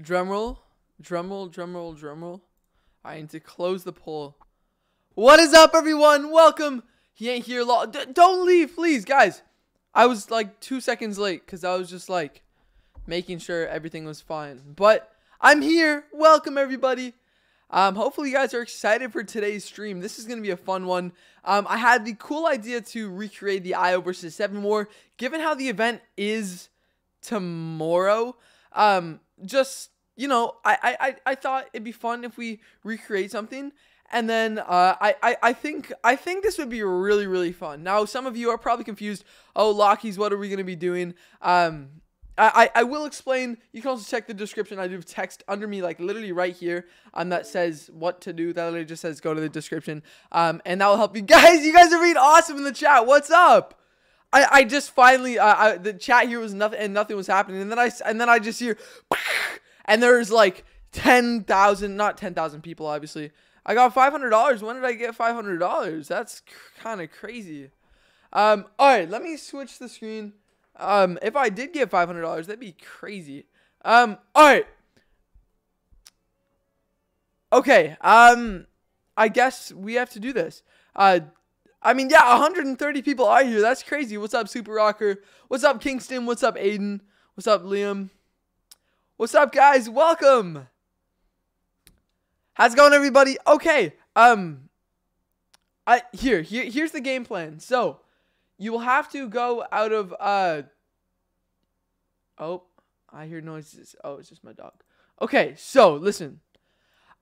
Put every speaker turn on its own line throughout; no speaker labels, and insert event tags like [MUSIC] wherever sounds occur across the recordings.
Drumroll, drumroll, drumroll, drumroll. I need to close the poll. What is up, everyone? Welcome. He ain't here long. D- don't leave, please, guys. I was like two seconds late because I was just like making sure everything was fine. But I'm here. Welcome, everybody. Um, hopefully, you guys are excited for today's stream. This is going to be a fun one. Um, I had the cool idea to recreate the IO versus 7 war. Given how the event is tomorrow, um, just, you know, I, I, I thought it'd be fun if we recreate something. And then uh, I, I, I think I think this would be really really fun. Now some of you are probably confused. Oh, Lachyz, what are we gonna be doing? Um, I, I will explain. You can also check the description. I do text under me, like literally right here, um, that says what to do. That literally just says go to the description. Um, and that will help you [LAUGHS] guys. You guys are being awesome in the chat. What's up? I, I just finally uh, I, the chat here was nothing and nothing was happening, and then I and then I just hear, [LAUGHS] and there's like ten thousand, not ten thousand people, obviously. I got five hundred dollars. When did I get five hundred dollars? That's kind of crazy. Um, all right, let me switch the screen. Um, if I did get five hundred dollars, that'd be crazy. Um, all right. Okay. Um, I guess we have to do this. Uh, I mean, yeah, 130 people are here. That's crazy. What's up, Super Rocker? What's up, Kingston? What's up, Aiden? What's up, Liam? What's up, guys? Welcome. How's it going, everybody? Okay. Um, I here here here's the game plan. So you will have to go out of uh oh i hear noises oh it's just my dog okay so listen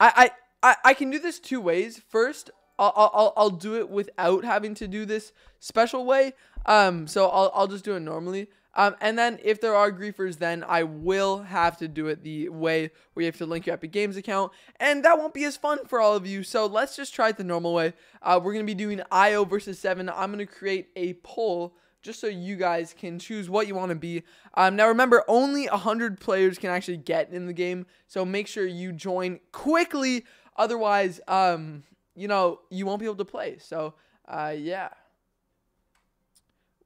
i i i, I can do this two ways first I'll, I'll i'll do it without having to do this special way um so i'll, I'll just do it normally um, and then if there are griefers, then I will have to do it the way where you have to link your Epic Games account, and that won't be as fun for all of you. So let's just try it the normal way. Uh, we're gonna be doing IO versus seven. I'm gonna create a poll just so you guys can choose what you want to be. Um, now remember, only 100 players can actually get in the game, so make sure you join quickly. Otherwise, um, you know, you won't be able to play. So, uh, yeah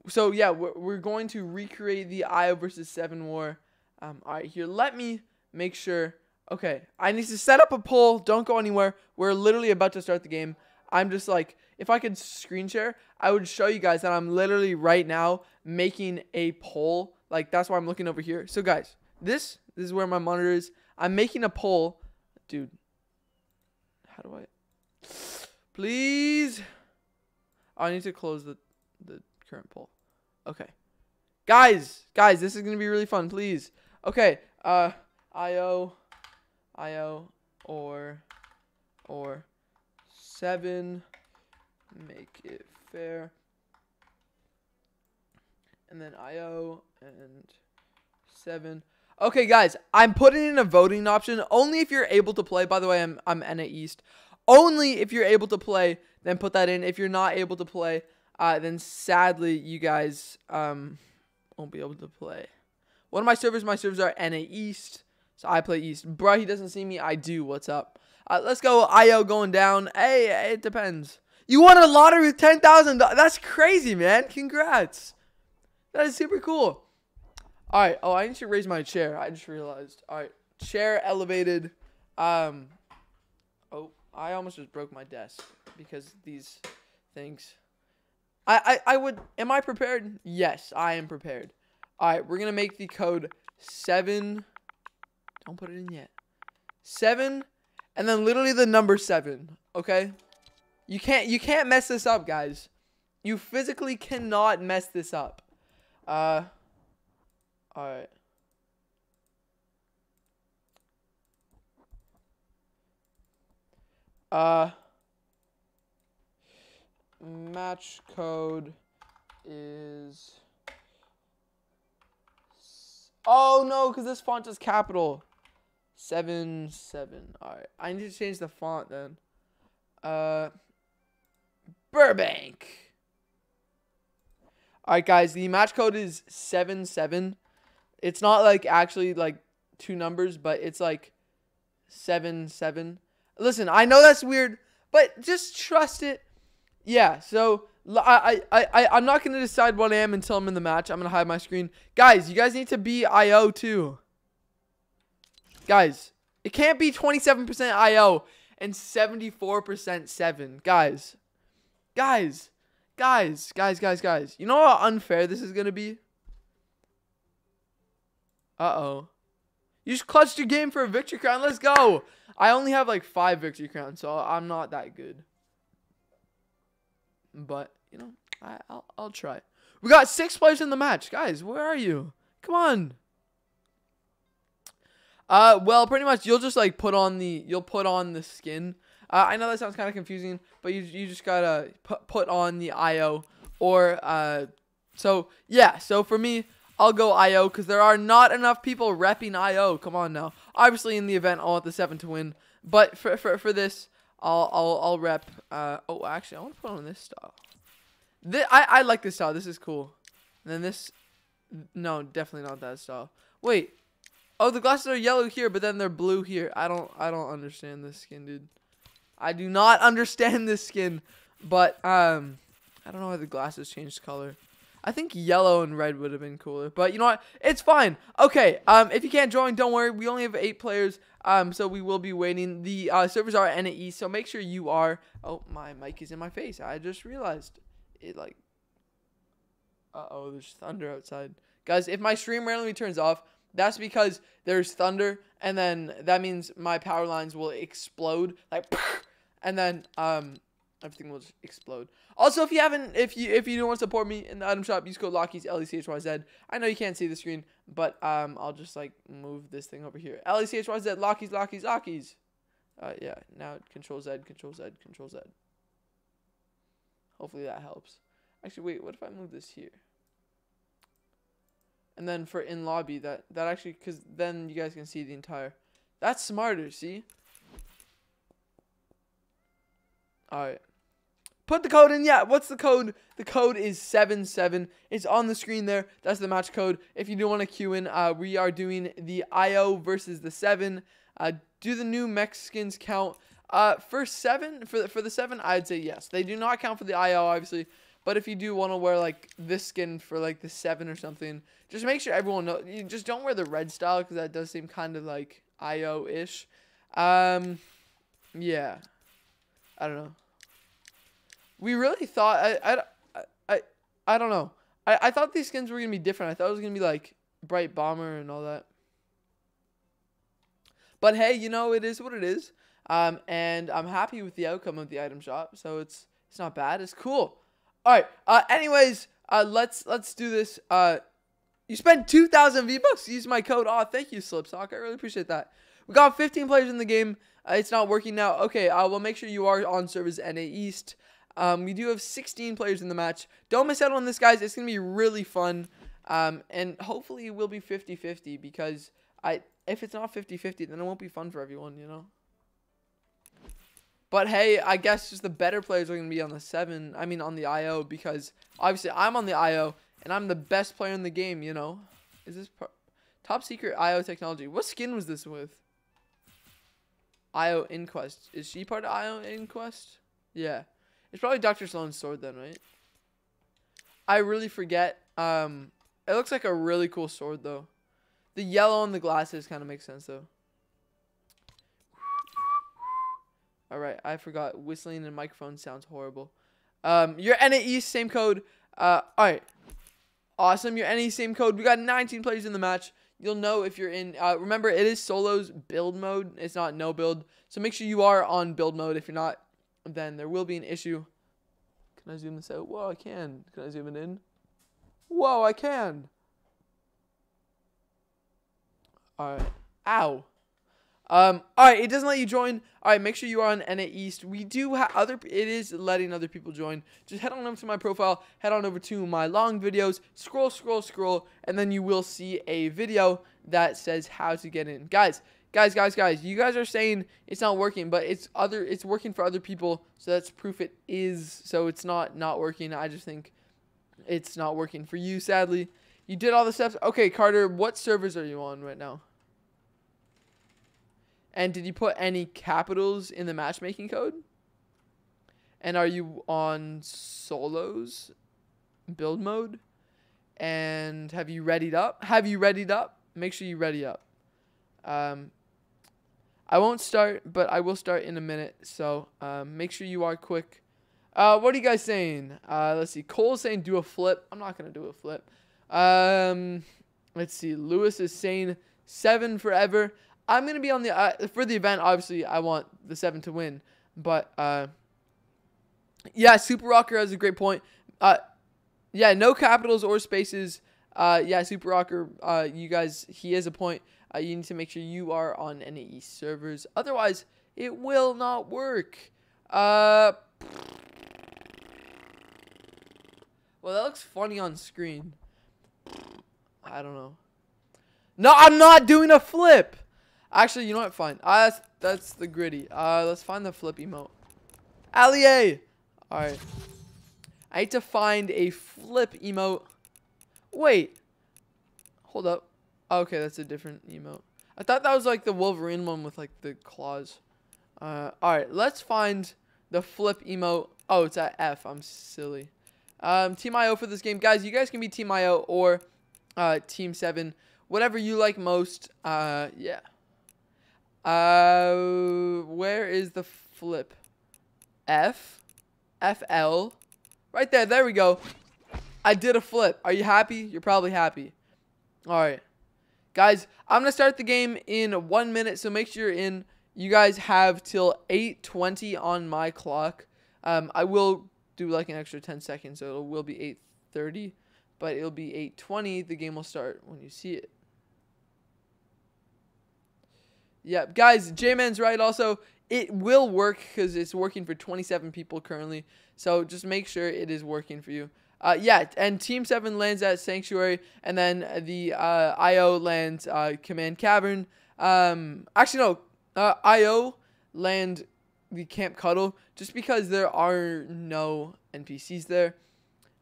so yeah, we're, we're going to recreate the Io versus Seven War. Um, all right, here, let me make sure. Okay, I need to set up a poll. Don't go anywhere. We're literally about to start the game. I'm just like, if I could screen share, I would show you guys that I'm literally right now making a poll. Like that's why I'm looking over here. So guys, this this is where my monitor is. I'm making a poll, dude. How do I? Please. I need to close the the current poll. Okay. Guys, guys, this is going to be really fun, please. Okay, uh, IO, IO, or, or, 7, make it fair. And then IO and 7. Okay, guys, I'm putting in a voting option only if you're able to play. By the way, I'm, I'm NA East. Only if you're able to play, then put that in. If you're not able to play, uh, then sadly you guys um, won't be able to play. One of my servers, my servers are NA East, so I play East. Bruh, he doesn't see me. I do. What's up? Uh, let's go. IO going down. Hey, it depends. You won a lottery with ten thousand. That's crazy, man. Congrats. That is super cool. All right. Oh, I need to raise my chair. I just realized. All right. Chair elevated. Um. I almost just broke my desk because these things. I, I, I would. Am I prepared? Yes, I am prepared. All right, we're gonna make the code seven. Don't put it in yet. Seven, and then literally the number seven. Okay. You can't you can't mess this up, guys. You physically cannot mess this up. Uh. All right. Uh match code is... Oh, no, because this font is capital. 7, 7. Alright, I need to change the font then. Uh, Burbank. Alright, guys, the match code is 7, 7. It's not, like, actually, like, two numbers, but it's, like, 7, 7. Listen, I know that's weird, but just trust it yeah, so I, I, I, I'm not going to decide what I am until I'm in the match. I'm going to hide my screen. Guys, you guys need to be IO too. Guys, it can't be 27% IO and 74% 7. Guys. Guys. Guys. Guys, guys, guys. You know how unfair this is going to be? Uh-oh. You just clutched your game for a victory crown. Let's go. I only have like five victory crowns, so I'm not that good. But, you know, I, I'll, I'll try. We got six players in the match. Guys, where are you? Come on. Uh, well, pretty much you'll just like put on the you'll put on the skin. Uh, I know that sounds kind of confusing, but you you just gotta put put on the IO or uh, so yeah. So for me, I'll go IO because there are not enough people repping IO. Come on now. Obviously in the event I'll want the seven to win, but for for for this I'll I'll I'll rep. Uh, oh actually I want to put on this style. This, I I like this style. This is cool. And then this, no, definitely not that style. Wait, Oh, the glasses are yellow here, but then they're blue here. I don't I don't understand this skin, dude. I do not [LAUGHS] understand this skin. But um I don't know why the glasses changed color. I think yellow and red would have been cooler. But you know what? It's fine. Okay, um if you can't join, don't worry. We only have eight players. Um so we will be waiting. The uh, servers are NAE, so make sure you are Oh, my mic is in my face. I just realized it like Uh-oh, there's thunder outside. Guys, if my stream randomly turns off, that's because there's thunder, and then that means my power lines will explode, like, [LAUGHS] and then um everything will just explode. Also, if you haven't, if you if you don't want to support me in the item shop, use code Lachyz L E C H Y Z. I know you can't see the screen, but um I'll just like move this thing over here. L E C H Y Z Lachyz Lachyz Lachyz. Uh yeah. Now Control Z Control Z Control Z. Hopefully that helps. Actually, wait. What if I move this here? and then for in lobby that that actually because then you guys can see the entire that's smarter see all right put the code in yeah what's the code? The code is 77 it's on the screen there. That's the match code. If you do want to queue in uh we are doing the io versus the 7 uh do the new mexicans count? Uh for 7 for the, for the 7 i'd say yes. They do not count for the io obviously but if you do want to wear like this skin for like the seven or something, just make sure everyone know. You just don't wear the red style because that does seem kind of like IO ish. Um, yeah, I don't know. We really thought I I I I don't know. I I thought these skins were gonna be different. I thought it was gonna be like Brite Bomber and all that. But hey, you know it is what it is. Um, and I'm happy with the outcome of the item shop. So it's it's not bad. It's cool. All right. Uh, anyways, uh, let's let's do this. Uh, you spent 2,000 V-Bucks. Use my code. Oh, thank you, Slipsock. I really appreciate that. We got 15 players in the game. Uh, it's not working now. Okay, uh, well, make sure you are on servers NA East. Um, we do have 16 players in the match. Don't miss out on this, guys. It's going to be really fun. Um, and hopefully it will be 50-50 because I if it's not 50-50, then it won't be fun for everyone, you know? But hey, I guess just the better players are going to be on the 7. I mean, on the IO because obviously I'm on the IO and I'm the best player in the game, you know. Is this top secret IO technology? What skin was this with? IO Inquest. Is she part of IO Inquest? Yeah. It's probably Dr. Sloan's sword then, right? I really forget. Um, it looks like a really cool sword though. The yellow on the glasses kind of makes sense though. All right, I forgot. Whistling and microphone sounds horrible. Um, your NAE same code. Uh, all right, awesome. Your NAE same code. We got 19 players in the match. You'll know if you're in. Uh, remember, it is solos build mode. It's not no build. So make sure you are on build mode. If you're not, then there will be an issue. Can I zoom this out? Whoa, I can. Can I zoom it in? Whoa, I can. All right. Ow. Um, all right, it doesn't let you join. All right, make sure you are on NA East. We do have other. It is letting other people join. Just head on over to my profile. Head on over to my long videos. Scroll, scroll, scroll, and then you will see a video that says how to get in, guys. Guys, guys, guys, you guys are saying it's not working, but it's other. It's working for other people, so that's proof it is. So it's not not working. I just think it's not working for you. Sadly, you did all the steps. Okay, Carter, what servers are you on right now? And did you put any capitals in the matchmaking code? And are you on solos build mode? And have you readied up? Have you readied up? Make sure you ready up. Um, I won't start, but I will start in a minute. So um, make sure you are quick. Uh, what are you guys saying? Uh, let's see. Cole's saying do a flip. I'm not gonna do a flip. Um, let's see. Lewis is saying seven forever. I'm gonna be on the uh, for the event. Obviously, I want the seven to win, but uh, yeah, Super Rocker has a great point. Uh, yeah, no capitals or spaces. Uh, yeah, Super Rocker. You guys, he has a point. Uh, you need to make sure you are on NAE servers. Otherwise, it will not work. Uh. Well, that looks funny on screen. I don't know. No, I'm not doing a flip. Actually, you know what? Fine. Uh, that's, that's the gritty. Uh, let's find the flip emote. Allier. All right. I need to find a flip emote. Wait. Hold up. Okay, that's a different emote. I thought that was like the Wolverine one with like the claws. Uh, all right, let's find the flip emote. Oh, it's at F. I'm silly. Um, Team IO for this game. Guys, you guys can be Team IO or uh, Team 7. Whatever you like most. Uh, yeah. Uh, where is the flip? F? FL? Right there. There we go. I did a flip. Are you happy? You're probably happy. All right. Guys, I'm going to start the game in one minute, so make sure you're in. You guys have till 8.20 on my clock. Um, I will do like an extra 10 seconds, so it will be 8.30, but it'll be 8.20. The game will start when you see it. Yep, guys, J-Man's right also. It will work because it's working for 27 people currently. So just make sure it is working for you. Uh, yeah, and Team 7 lands at Sanctuary, and then the uh, IO lands uh, Command Cavern. Um, actually, no, uh, IO land the Camp Cuddle just because there are no NPCs there.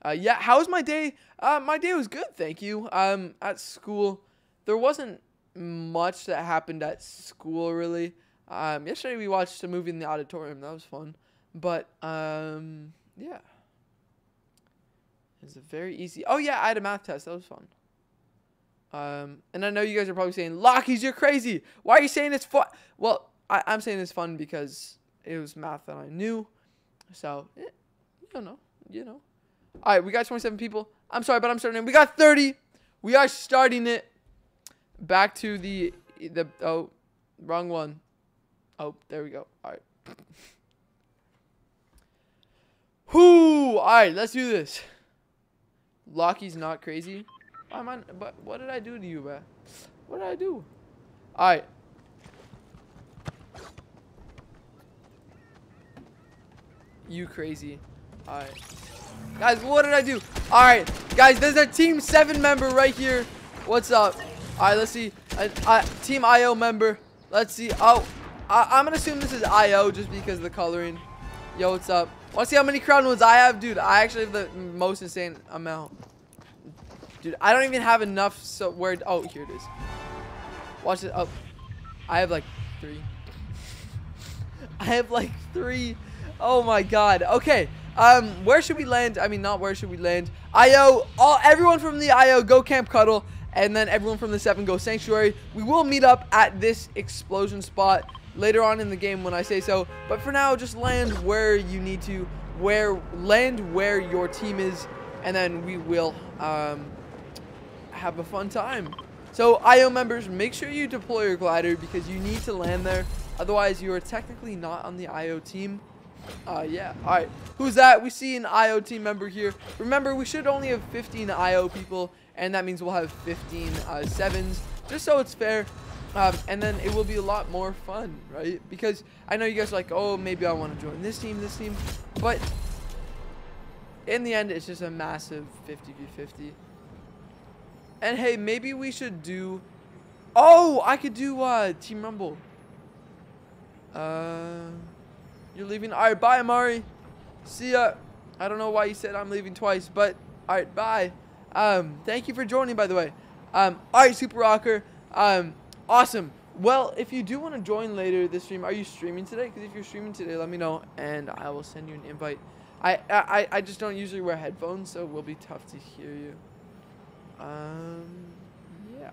Uh, yeah, how was my day? Uh, my day was good, thank you. Um, at school, there wasn't much that happened at school really. Um, yesterday we watched a movie in the auditorium. That was fun. But um, yeah, it's a very easy. Oh yeah, I had a math test. That was fun. Um, and I know you guys are probably saying, "Lachyz, you're crazy. Why are you saying it's fun?" Well, I, I'm saying it's fun because it was math that I knew. So, eh, you know, you know. All right, we got 27 people. I'm sorry, but I'm starting. It. We got 30. We are starting it. Back to the the oh, wrong one. Oh, there we go. All right. [LAUGHS] Whoo! All right, let's do this. Lockie's not crazy. Why am I? But what did I do to you, man? What did I do? All right. You crazy. All right. Guys, what did I do? All right, guys, there's a Team 7 member right here. What's up? All right, let's see. Uh, uh, team IO member. Let's see. Oh, I am going to assume this is IO just because of the coloring. Yo, what's up? Want to see how many crown wounds I have? Dude, I actually have the most insane amount. Dude, I don't even have enough so where... Oh, here it is. Watch it. Oh, I have like three. [LAUGHS] I have like three. Oh my god. Okay. Um, where should we land? I mean, not where should we land. IO, all everyone from the IO, go Camp Cuddle and then everyone from the 7 go Sanctuary. We will meet up at this explosion spot later on in the game when I say so. But for now, just land where you need to, where land where your team is, and then we will um, have a fun time. So IO members, make sure you deploy your glider because you need to land there. Otherwise, you are technically not on the IO team. Uh, yeah. All right. Who's that? We see an IO team member here. Remember, we should only have 15 IO people and that means we'll have 15 uh, sevens, just so it's fair. Um, and then it will be a lot more fun, right? Because I know you guys are like, oh, maybe I want to join this team, this team. But in the end, it's just a massive 50v50. And hey, maybe we should do... Oh, I could do uh, Team Rumble. Uh, you're leaving? All right, bye, Amari. See ya. I don't know why you said I'm leaving twice, but all right, bye. Um, thank you for joining, by the way. Um, all right, Super Rocker. Um, awesome. Well, if you do want to join later this stream, are you streaming today? Because if you're streaming today, let me know, and I will send you an invite. I, I, I just don't usually wear headphones, so it will be tough to hear you. Um, yeah.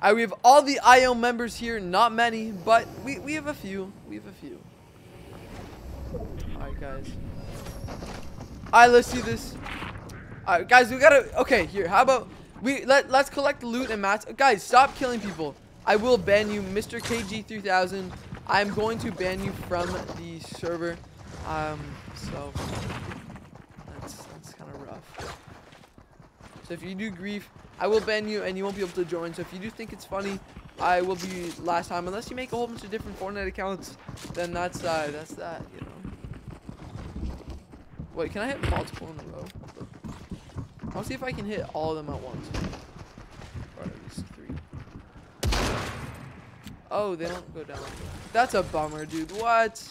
Alright, we have all the IO members here. Not many, but we, we have a few. We have a few. Alright, guys. Alright, let's do this. Alright, guys, we gotta... Okay, here. How about... we let, Let's collect loot and mats. Guys, stop killing people. I will ban you, Mr. KG3000. I'm going to ban you from the server. Um, so... That's, that's kind of rough. So if you do grief, I will ban you and you won't be able to join. So if you do think it's funny, I will be last time. Unless you make a whole bunch of different Fortnite accounts, then that's uh, that's that, you know. Wait, can I hit multiple in a row? I'll see if I can hit all of them at once. Or at least three. Oh, they don't go down. That's a bummer, dude. What?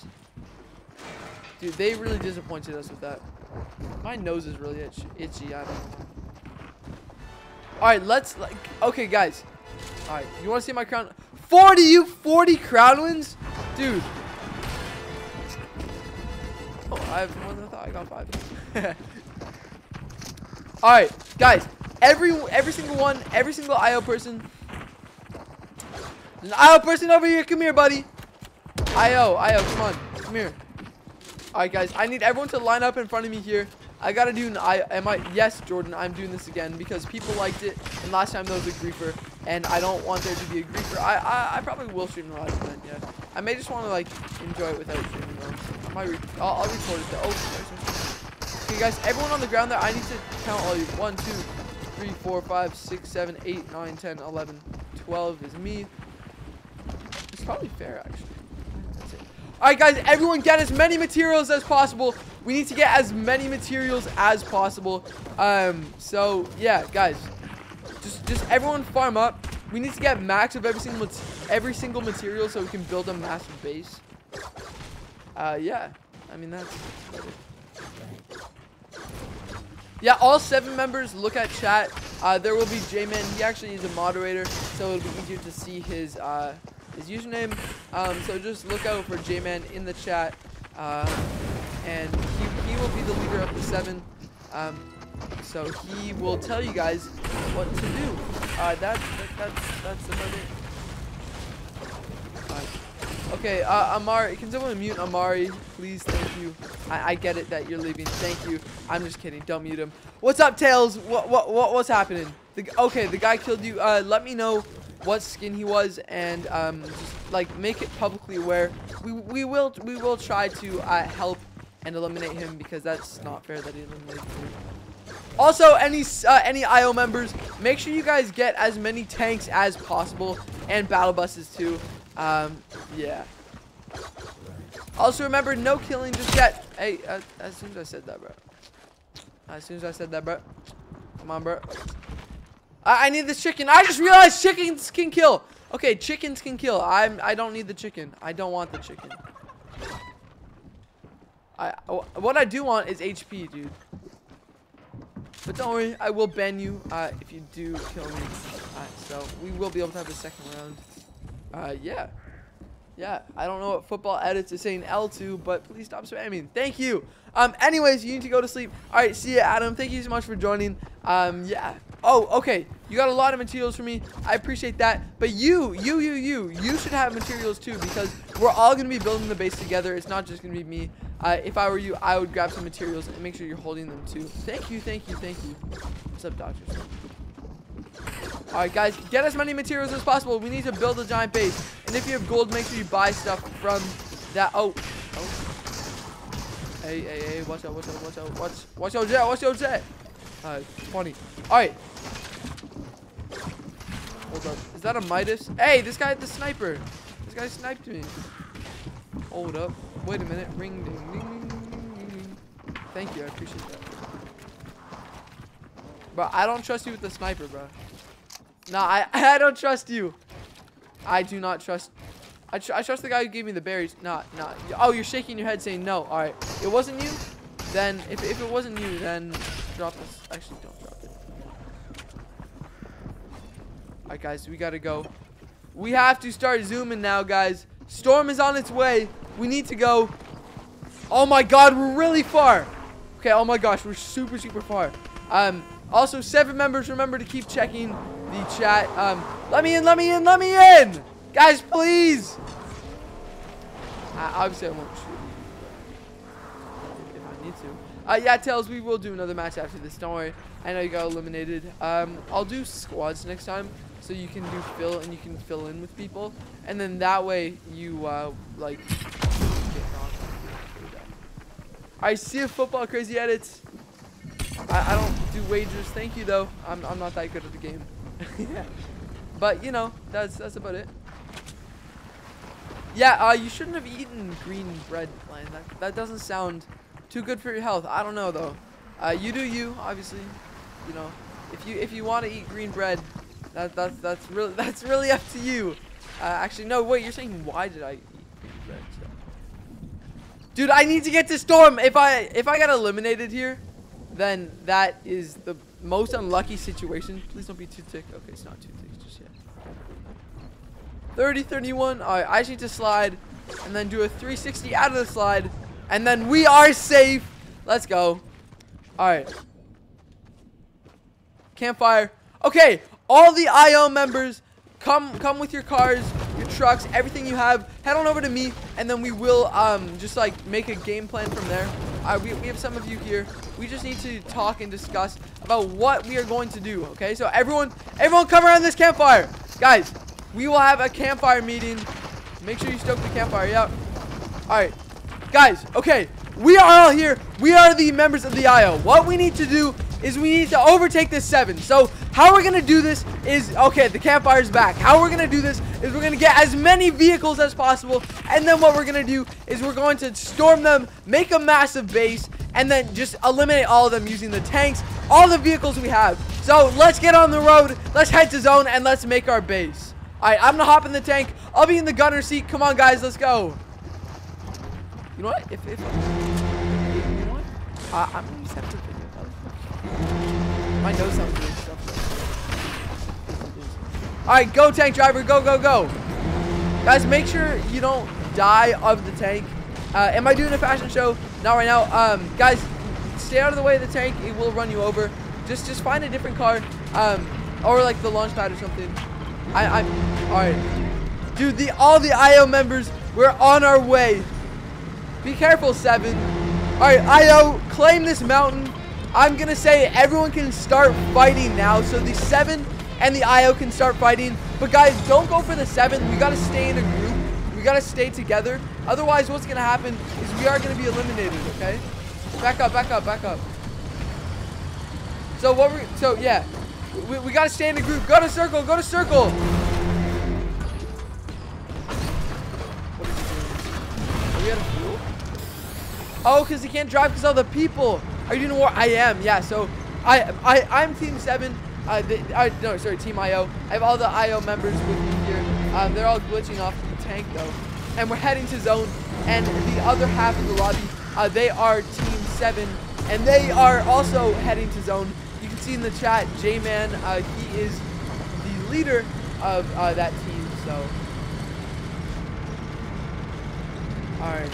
Dude, they really disappointed us with that. My nose is really itch itchy. I don't know. All right, let's like. Okay, guys. All right, you want to see my crown? 40, you 40 crown wins, dude. Oh, I have more than I thought. I got five. [LAUGHS] All right, guys. Every every single one, every single IO person. An IO person over here. Come here, buddy. IO, IO, come on, come here. All right, guys. I need everyone to line up in front of me here. I gotta do an I am I yes Jordan I'm doing this again because people liked it and last time there was a griefer and I don't want there to be a griefer I I, I probably will stream the last event yeah I may just want to like enjoy it without streaming though I might re I'll, I'll record it though oh guys everyone on the ground there I need to count all you one two three four five six seven eight nine ten eleven twelve is me it's probably fair actually Alright guys, everyone get as many materials as possible. We need to get as many materials as possible. Um, so yeah, guys. Just just everyone farm up. We need to get max of every single every single material so we can build a massive base. Uh yeah. I mean that's yeah, all seven members look at chat. Uh, there will be J-Man. He actually is a moderator, so it'll be easier to see his uh, his username. Um, so just look out for J-Man in the chat. Uh, and he, he will be the leader of the seven. Um, so he will tell you guys what to do. Uh, that, that, that's, that's about it. Okay, uh, Amari, can someone mute Amari, please? Thank you. I, I get it that you're leaving. Thank you. I'm just kidding. Don't mute him. What's up, Tails? What, what, what, what's happening? The, okay, the guy killed you. Uh, let me know what skin he was and um, just like make it publicly aware. We, we will we will try to uh, help and eliminate him because that's not fair that he eliminated me. Also, any uh, any IO members, make sure you guys get as many tanks as possible and battle buses too. Um, yeah. Also, remember, no killing just yet. Hey, uh, as soon as I said that, bro. As soon as I said that, bro. Come on, bro. I, I need this chicken. I just realized chickens can kill. Okay, chickens can kill. I'm. I don't need the chicken. I don't want the chicken. I. What I do want is HP, dude. But don't worry, I will ban you uh, if you do kill me. So we will be able to have a second round. Uh, yeah. Yeah, I don't know what football edits is saying L2, but please stop spamming. Thank you. Um, anyways, you need to go to sleep. All right, see you, Adam. Thank you so much for joining. Um, yeah. Oh, okay. You got a lot of materials for me. I appreciate that. But you, you, you, you, you should have materials too because we're all going to be building the base together. It's not just going to be me. Uh, if I were you, I would grab some materials and make sure you're holding them too. Thank you, thank you, thank you. What's up, doctors? Alright, guys, get as many materials as possible. We need to build a giant base. And if you have gold, make sure you buy stuff from that. Oh. oh. Hey, hey, hey, watch out, watch out, watch out. Watch, watch out, jet, watch out, jet. Alright, funny. Alright. Hold up. Is that a Midas? Hey, this guy had the sniper. This guy sniped me. Hold up. Wait a minute. Ring, ding, ding, ding, ding, ding. Thank you. I appreciate that. But I don't trust you with the sniper, bro. Nah, I, [LAUGHS] I don't trust you. I do not trust. I, tr I trust the guy who gave me the berries. Nah, nah. Oh, you're shaking your head saying no. All right. It wasn't you? Then, if, if it wasn't you, then drop this. Actually, don't drop it. All right, guys. We got to go. We have to start zooming now, guys. Storm is on its way. We need to go. Oh, my God. We're really far. Okay. Oh, my gosh. We're super, super far. Um, Also, seven members, remember to keep checking the chat. Um, let me in, let me in, let me in! Guys, please! Uh, obviously, I won't shoot you, if I need to. Uh, yeah, Tails, we will do another match after this. Don't worry. I know you got eliminated. Um, I'll do squads next time, so you can do fill and you can fill in with people, and then that way you uh, like. I see a football crazy edits. I, I don't do wagers. Thank you though. I'm I'm not that good at the game. [LAUGHS] yeah. But you know that's that's about it. Yeah, uh, you shouldn't have eaten green bread, Lion. That that doesn't sound too good for your health. I don't know though. Uh, you do you, obviously. You know, if you if you want to eat green bread, that that's that's really [LAUGHS] that's really up to you. Uh, actually, no. Wait, you're saying why did I eat green bread? So. Dude, I need to get to Storm. If I if I got eliminated here, then that is the most unlucky situation. Please don't be too thick. Okay, it's not too thick just yet. 30, 31. All right, I just need to slide and then do a 360 out of the slide. And then we are safe. Let's go. All right. Campfire. Okay, all the IO members, come come with your cars, your trucks, everything you have. Head on over to me, and then we will um just like make a game plan from there. Uh, we, we have some of you here. We just need to talk and discuss about what we are going to do. Okay, so everyone, everyone, come around this campfire, guys. We will have a campfire meeting. Make sure you stoke the campfire. Yeah. All right, guys. Okay, we are all here. We are the members of the IO. What we need to do is we need to overtake this seven. So how we're gonna do this is okay. The campfire's back. How we're gonna do this is we're gonna get as many vehicles as possible, and then what we're gonna do is we're going to storm them, make a massive base, and then just eliminate all of them using the tanks, all the vehicles we have. So let's get on the road. Let's head to zone and let's make our base. All right, I'm gonna hop in the tank. I'll be in the gunner seat. Come on, guys, let's go. You know what? If, if you know what? Uh, I'm gonna video. My nose sounds weird. Alright, go tank driver, go, go, go. Guys, make sure you don't die of the tank. Uh, am I doing a fashion show? Not right now. Um, guys, stay out of the way of the tank. It will run you over. Just just find a different car. Um, or like the launch pad or something. I, I'm, alright. Dude, the all the IO members, we're on our way. Be careful, Seven. Alright, IO, claim this mountain. I'm to say everyone can start fighting now. So the 7 and the IO can start fighting. But guys, don't go for the 7. We got to stay in a group. We got to stay together. Otherwise, what's going to happen is we are going to be eliminated, okay? Back up, back up, back up. So what we so yeah. We, we got to stay in a group. Go to circle, go to circle. Oh, because he can't drive because of the people. Are you doing war? I am, yeah. So I I I'm team seven. Uh, they, I, no, sorry, Team IO. I have all the IO members with me here. Um, they're all glitching off the tank though, and we're heading to zone. And the other half of the lobby, uh, they are Team Seven, and they are also heading to zone. You can see in the chat, J-Man. Uh, he is the leader of uh, that team. So, all right.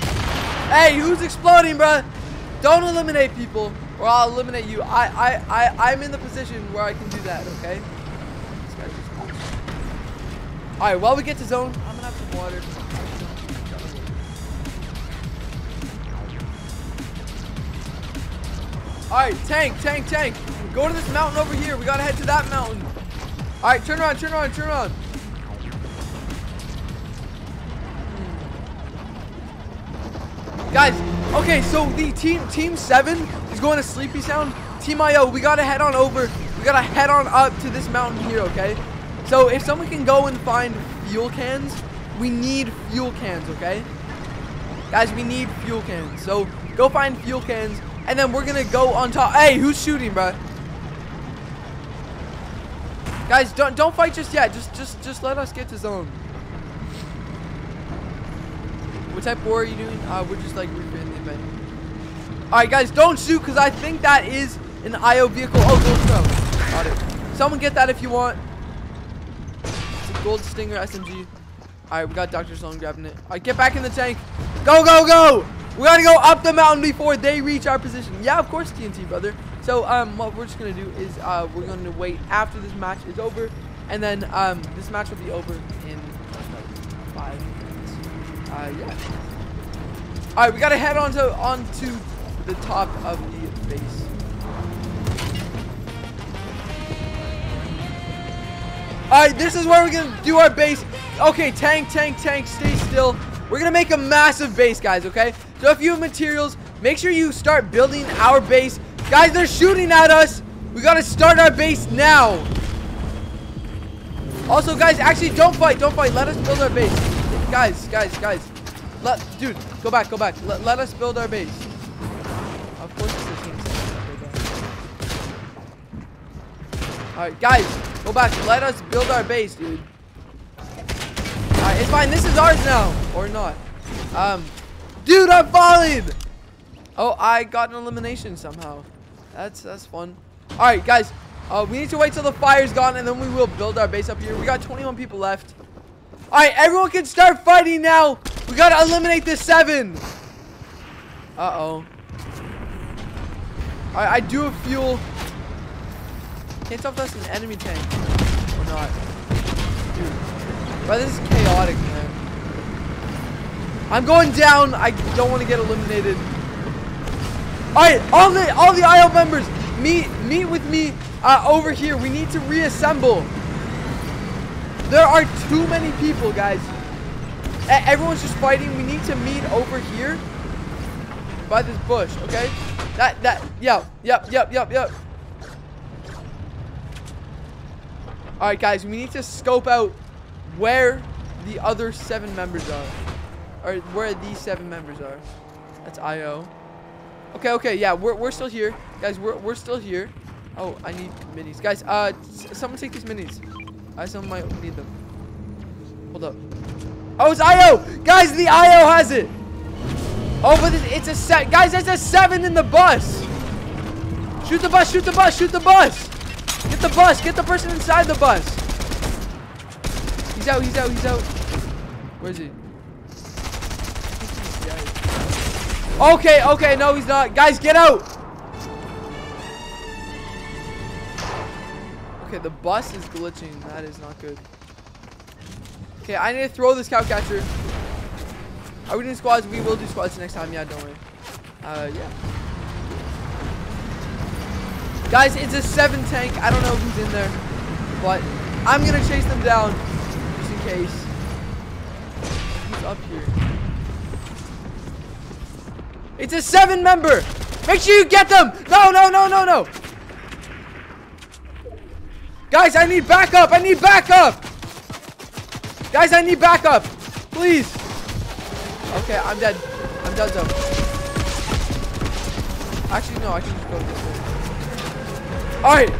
Hey, who's exploding, bruh? Don't eliminate people, or I'll eliminate you. I, I, I, I'm in the position where I can do that, okay? Alright, while we get to zone, I'm gonna have some water. Alright, tank, tank, tank. Go to this mountain over here. We gotta head to that mountain. Alright, turn around, turn around, turn around. Guys, okay, so the team team seven is going to Sleepy Sound. Team IO, we gotta head on over. We gotta head on up to this mountain here, okay? So if someone can go and find fuel cans, we need fuel cans, okay? Guys, we need fuel cans. So go find fuel cans, and then we're gonna go on top. Hey, who's shooting, bro? Guys, don't don't fight just yet. Just just just let us get to zone. What type of war are you doing? Uh, we're just like recreating the event. Alright, guys, don't shoot because I think that is an IO vehicle. Oh, gold snow. Got it. Someone get that if you want. It's a gold stinger SMG. Alright, we got Dr. Sloan grabbing it. Alright, get back in the tank. Go, go, go! We gotta go up the mountain before they reach our position. Yeah, of course, TNT, brother. So um, what we're just gonna do is uh, we're gonna wait after this match is over, and then um, this match will be over in like five. Uh, yeah. All right, we gotta head on to onto the top of the base. All right, this is where we're gonna do our base. Okay, tank, tank, tank, stay still. We're gonna make a massive base, guys, okay? So if you have materials, make sure you start building our base. Guys, they're shooting at us. We gotta start our base now. Also, guys, actually, don't fight, don't fight. Let us build our base. Guys, guys, guys. Let, dude, go back, go back. Let, let us build our base. Of course it's the team. Alright, guys, go back. Let us build our base, dude. Alright, it's fine. This is ours now. Or not. Um, dude, I'm falling. Oh, I got an elimination somehow. That's that's fun. Alright, guys. Uh, we need to wait till the fire's gone, and then we will build our base up here. We got 21 people left. Alright, everyone can start fighting now. We gotta eliminate this seven. Uh-oh. Alright, I do have fuel. Can't tell if that's an enemy tank or not. Dude. Bro, this is chaotic, man. I'm going down. I don't want to get eliminated. Alright, all the all the IO members, meet meet with me uh, over here. We need to reassemble. There are too many people, guys. everyone's just fighting. We need to meet over here by this bush, okay? That that yep, yep, yep, yep, yep. Alright, guys, we need to scope out where the other seven members are. Or where these seven members are. That's IO. Okay, okay, yeah, we're, we're still here. Guys, we're, we're still here. Oh, I need minis. Guys, uh, someone take these minis. I someone might need them. Hold up. Oh, it's IO! Guys, the IO has it! Oh, but it's a set. Guys, there's a seven in the bus! Shoot the bus, shoot the bus, shoot the bus! Get the bus. Get the person inside the bus. He's out. He's out. He's out. Where is he? Okay. Okay. No, he's not. Guys, get out. Okay, the bus is glitching. That is not good. Okay, I need to throw this cow catcher. Are we doing squads? We will do squads next time. Yeah, don't worry. Uh, yeah. Guys, it's a seven tank. I don't know who's in there, but I'm gonna chase them down just in case. Who's up here? It's a seven member. Make sure you get them. No, no, no, no, no. Guys, I need backup. I need backup. Guys, I need backup. Please. Okay, I'm dead. I'm dead though. Actually, no, I can just go this way. Alright.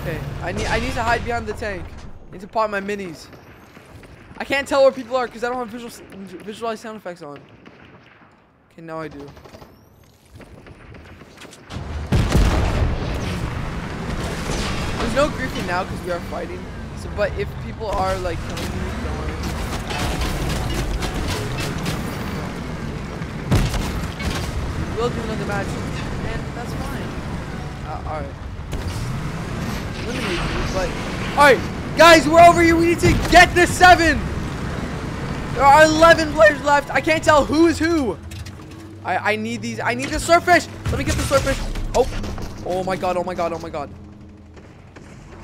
Okay, I need I need to hide behind the tank. I need to pop my minis. I can't tell where people are because I don't have visual visualized sound effects on. Okay, now I do. No griefing now because we are fighting. So, but if people are like killing me, don't worry. will do another match, and that's fine. Uh. Eliminate you, but... Alright, guys, we're over here. We need to get the seven! There are 11 players left. I can't tell who is who. I, I need these. I need the surffish. Let me get the surffish. Oh. Oh my god. Oh my god. Oh my god.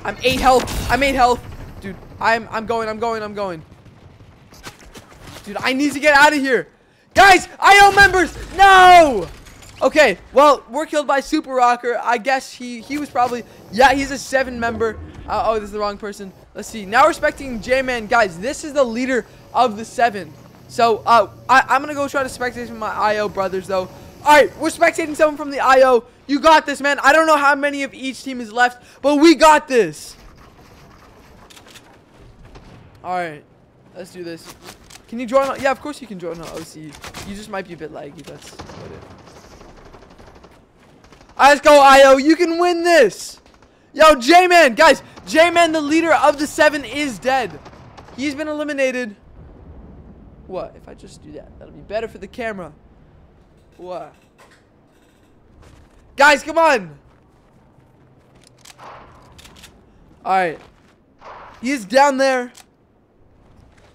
I'm 8 health. I'm 8 health. Dude, I'm I'm going. I'm going. I'm going. Dude, I need to get out of here. Guys, IO members. No! Okay, well, we're killed by Super Rocker. I guess he he was probably yeah, he's a seven member. Uh, oh, this is the wrong person. Let's see. Now we're J-Man. Guys, this is the leader of the seven. So, uh, I, I'm going to go try to spectate my IO brothers, though. All right, we're spectating someone from the IO. You got this, man. I don't know how many of each team is left, but we got this. All right, let's do this. Can you join? Yeah, of course you can join on OC. You just might be a bit laggy. That's about it. Let's go, IO. You can win this. Yo, J-Man. Guys, J-Man, the leader of the seven, is dead. He's been eliminated. What? If I just do that, that'll be better for the camera. What? Guys, come on! Alright. He's down there.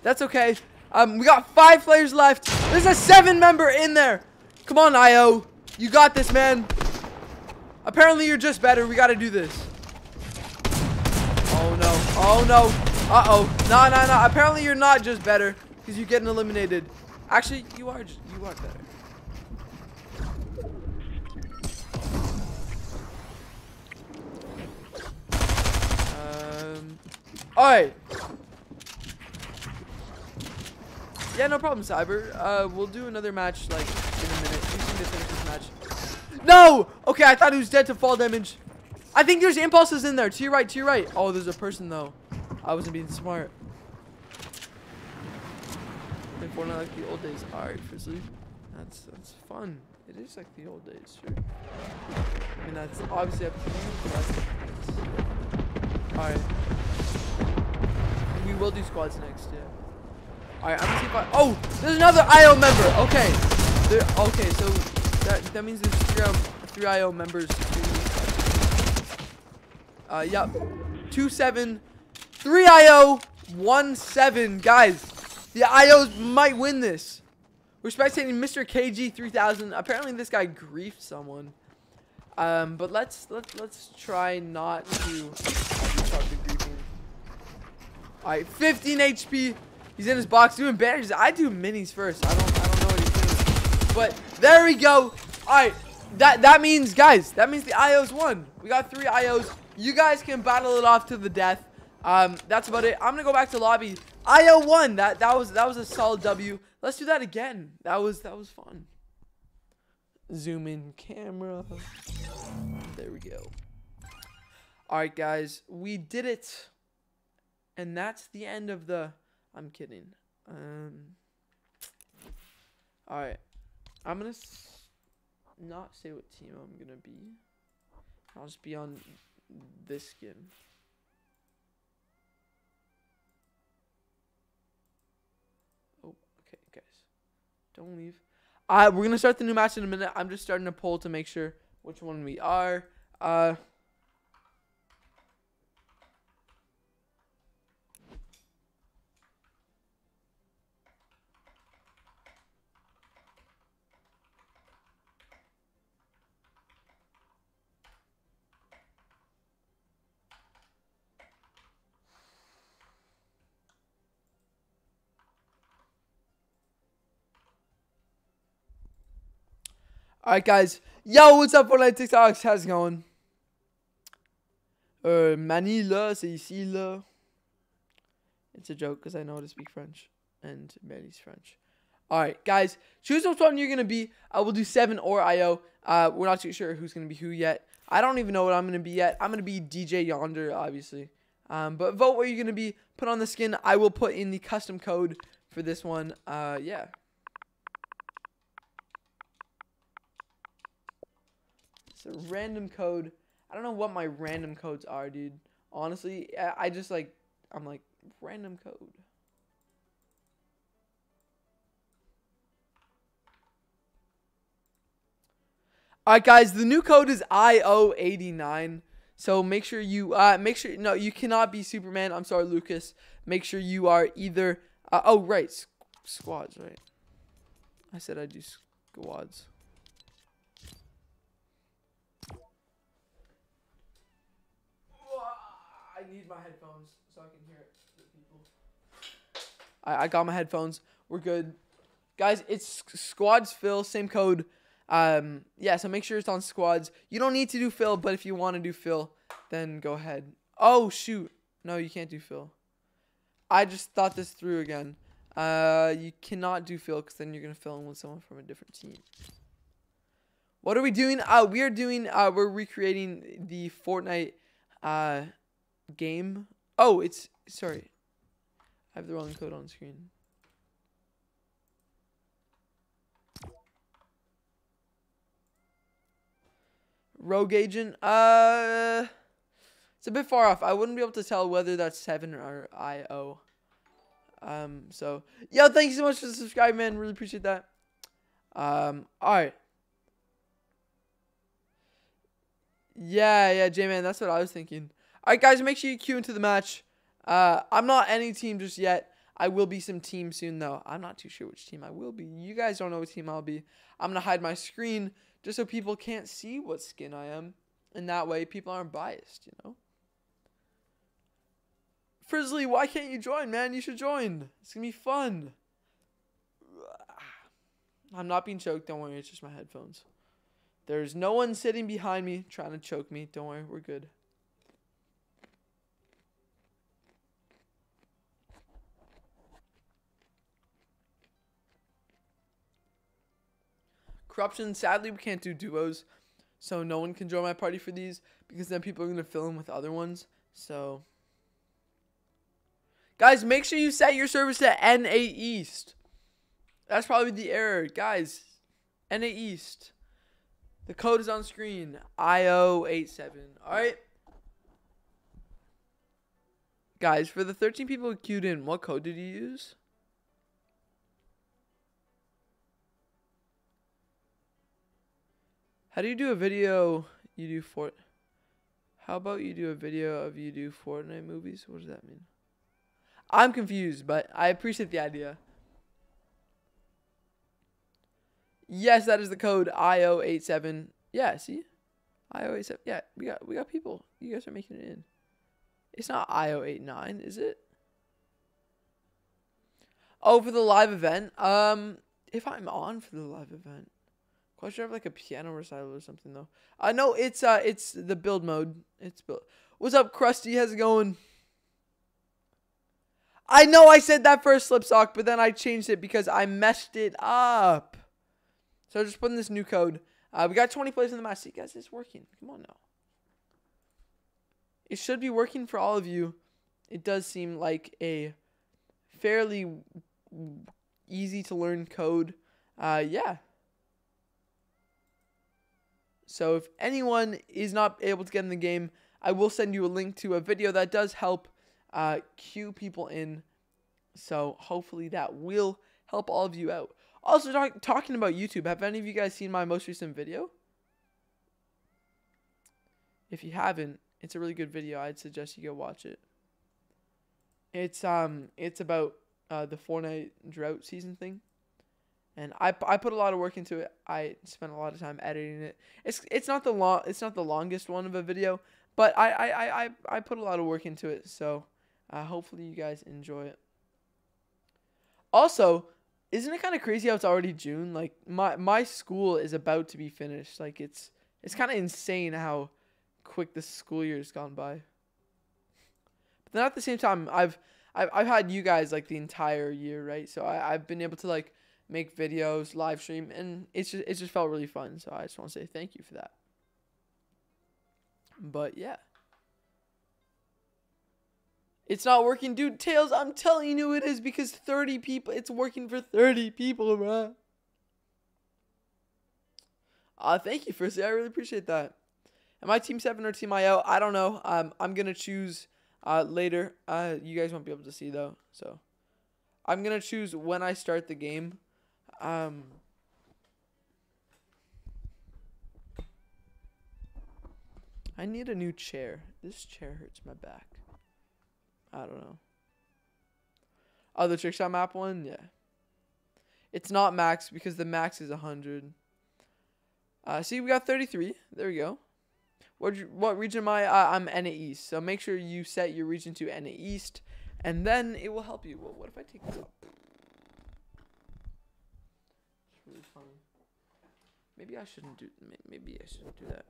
That's okay. Um, we got five players left. There's a seven member in there. Come on, IO. You got this, man. Apparently, you're just better. We got to do this. Oh, no. Oh, no. Uh-oh. No, no, no. Apparently, you're not just better because you're getting eliminated. Actually, you are just, you are better. Um, all right. Yeah, no problem, Cyber. Uh, we'll do another match like in a minute. You seem to finish this match. No! Okay, I thought he was dead to fall damage. I think there's impulses in there. To your right, to your right. Oh, there's a person though. I wasn't being smart. In Fortnite like the old days. Alright, Frizzly. That's that's fun. It is like the old days, sure. I mean that's obviously up to you, Alright. We will do squads next, yeah. Alright, I'm gonna see if I. Oh, there's another IO member. Okay. There, okay, so that that means there's three, um, three IO members. Uh, yep. Two seven, three IO, one seven. Guys, the IOs might win this. We're spectating Mr. KG 3000. Apparently, this guy griefed someone. Um, but let's let's let's try not to. All right, 15 HP. He's in his box doing bandages. I do minis first. I don't I don't know what he's doing. But there we go. Alright. That that means guys, that means the IOs won. We got three IOs. You guys can battle it off to the death. Um, that's about it. I'm gonna go back to lobby. IO won. That that was that was a solid W. Let's do that again. That was that was fun. Zoom in camera. There we go. Alright guys, we did it. And that's the end of the I'm kidding. Um. All right, I'm gonna not say what team I'm gonna be. I'll just be on this skin. Oh, okay, guys, don't leave. Uh, we're gonna start the new match in a minute. I'm just starting a poll to make sure which one we are. Uh. Alright, guys. Yo, what's up, Fortnite TikToks? How's it going? Euh, Manila, c'est ici, là. It's a joke, because I know how to speak French. And Manny's French. Alright, guys. Choose which one you're going to be. I will do 7 or IO. Uh, we're not too sure who's going to be who yet. I don't even know what I'm going to be yet. I'm going to be DJ Yonder, obviously. Um, but vote where you're going to be. Put on the skin. I will put in the custom code for this one. Uh, yeah. It's a random code. I don't know what my random codes are, dude. Honestly, I just like, I'm like, random code. Alright guys, the new code is IO89. So make sure you uh make sure no, you cannot be Superman. I'm sorry, Lucas. Make sure you are either uh, oh right, squads, right? I said I do squads. I need my headphones so I can hear it. People. I, I got my headphones. We're good. Guys, it's squads fill, same code. Um, yeah, so make sure it's on squads. You don't need to do fill, but if you want to do fill, then go ahead. Oh, shoot. No, you can't do fill. I just thought this through again. Uh, you cannot do fill because then you're going to fill in with someone from a different team. What are we doing? Uh, we are doing, uh, we're recreating the Fortnite, uh, game. Oh, it's sorry. I have the wrong code on screen. Rogue agent. Uh, it's a bit far off. I wouldn't be able to tell whether that's seven or IO. Um, so yo, thank you so much for the subscribe, man. Really appreciate that. Um, all right. Yeah, yeah, J man, that's what I was thinking. All right, guys, make sure you queue into the match. Uh, I'm not any team just yet. I will be some team soon, though. I'm not too sure which team I will be. You guys don't know what team I'll be. I'm going to hide my screen just so people can't see what skin I am. And that way, people aren't biased, you know? Frizzly, why can't you join, man? You should join. It's going to be fun. [SIGHS] I'm not being choked. Don't worry. It's just my headphones. There's no one sitting behind me trying to choke me. Don't worry. We're good. Corruption, sadly, we can't do duos. So no one can join my party for these because then people are to fill in with other ones. So, guys, make sure you set your service to NA East. That's probably the error. Guys, NA East. The code is on screen. IO87. All right. Guys, for the 13 people who queued in, what code did you use? How do you do a video you do Fort How about you do a video of you do Fortnite movies? What does that mean? I'm confused, but I appreciate the idea. Yes, that is the code IO87. Yeah, see? IO87. Yeah, we got we got people. You guys are making it in. It's not IO89, is it? Oh, for the live event. Um, if I'm on for the live event, Quite sure I have like a piano recital or something though. I uh, know it's uh it's the build mode. It's build. What's up, Krusty? How's it going? I know I said that first slip sock, but then I changed it because I messed it up. So I just put in this new code. Uh, we got 20 players in the match. See, guys, it's working. Come on now. It should be working for all of you. It does seem like a fairly easy to learn code. Uh, yeah. So if anyone is not able to get in the game, I will send you a link to a video that does help uh, queue people in. So hopefully that will help all of you out. Also, talk, talking about YouTube, have any of you guys seen my most recent video? If you haven't, it's a really good video. I'd suggest you go watch it. It's um, it's about uh, the Fortnite drought season thing and I, I put a lot of work into it. I spent a lot of time editing it. It's it's not the long it's not the longest one of a video, but I I, I, I put a lot of work into it. So uh, hopefully you guys enjoy it. Also, isn't it kind of crazy how it's already June? Like my my school is about to be finished. Like it's it's kind of insane how quick the school year has gone by. But then at the same time, I've I've I've had you guys like the entire year, right? So I I've been able to like make videos, live stream, and it's just it just felt really fun. So I just want to say thank you for that. But yeah. It's not working, dude. Tails, I'm telling you it is because 30 people, it's working for 30 people, bro. Uh, thank you, Firstly. I really appreciate that. Am I Team 7 or Team IO? I don't know. Um, I'm going to choose uh, later. Uh, you guys won't be able to see, though. So, I'm going to choose when I start the game. Um, I need a new chair. This chair hurts my back. I don't know. Oh, the trickshot map one? Yeah. It's not max because the max is 100. Uh, see, we got 33. There we go. What what region am I? Uh, I'm NA East. So make sure you set your region to NA East, and then it will help you. Well, what if I take this off? Maybe I shouldn't do. Maybe I shouldn't do that.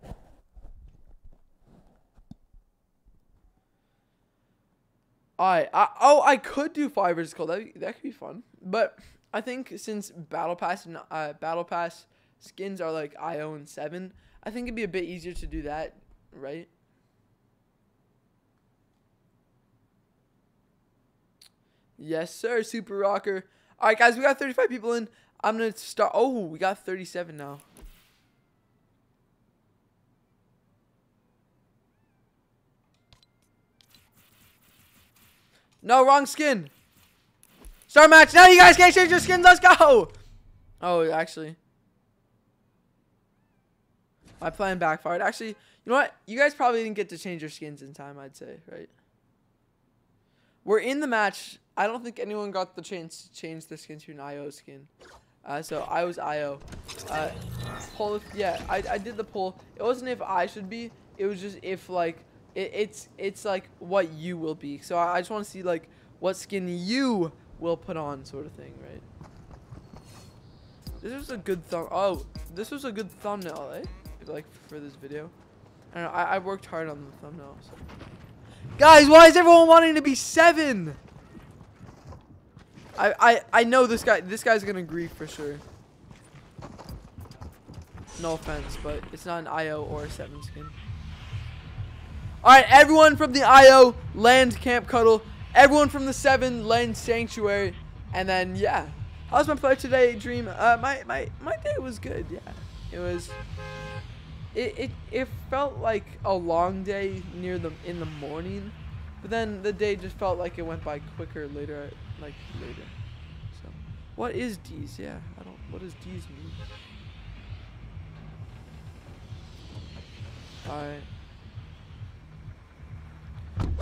I, I oh I could do five versus cold. That that could be fun. But I think since battle pass and uh, battle pass skins are like I own seven, I think it'd be a bit easier to do that, right? Yes, sir, Super Rocker. All right, guys, we got 35 people in. I'm gonna start. Oh, we got 37 now. No, wrong skin. Start match. Now you guys can't change your skins. Let's go. Oh, actually. My plan backfired. Actually, you know what? You guys probably didn't get to change your skins in time, I'd say, right? We're in the match. I don't think anyone got the chance to change the skin to an IO skin. Uh, so I was IO. Uh, yeah, I, I did the poll. It wasn't if I should be. It was just if like it, it's it's like what you will be. So I, I just want to see like what skin you will put on, sort of thing, right? This was a good thumb. Oh, this was a good thumbnail, eh? Like for this video. I know, I, I worked hard on the thumbnail. So. Guys, why is everyone wanting to be seven? I, I, I know this guy, this guy's gonna grieve for sure. No offense, but it's not an IO or a 7 skin. Alright, everyone from the IO, land Camp Cuddle. Everyone from the 7, land Sanctuary. And then, yeah. How was my play today, Dream? Uh, my, my, my day was good, yeah. It was... It, it, it felt like a long day near the in the morning. But then the day just felt like it went by quicker later like later. So, what is D's? Yeah, I don't. What does D's mean? All right.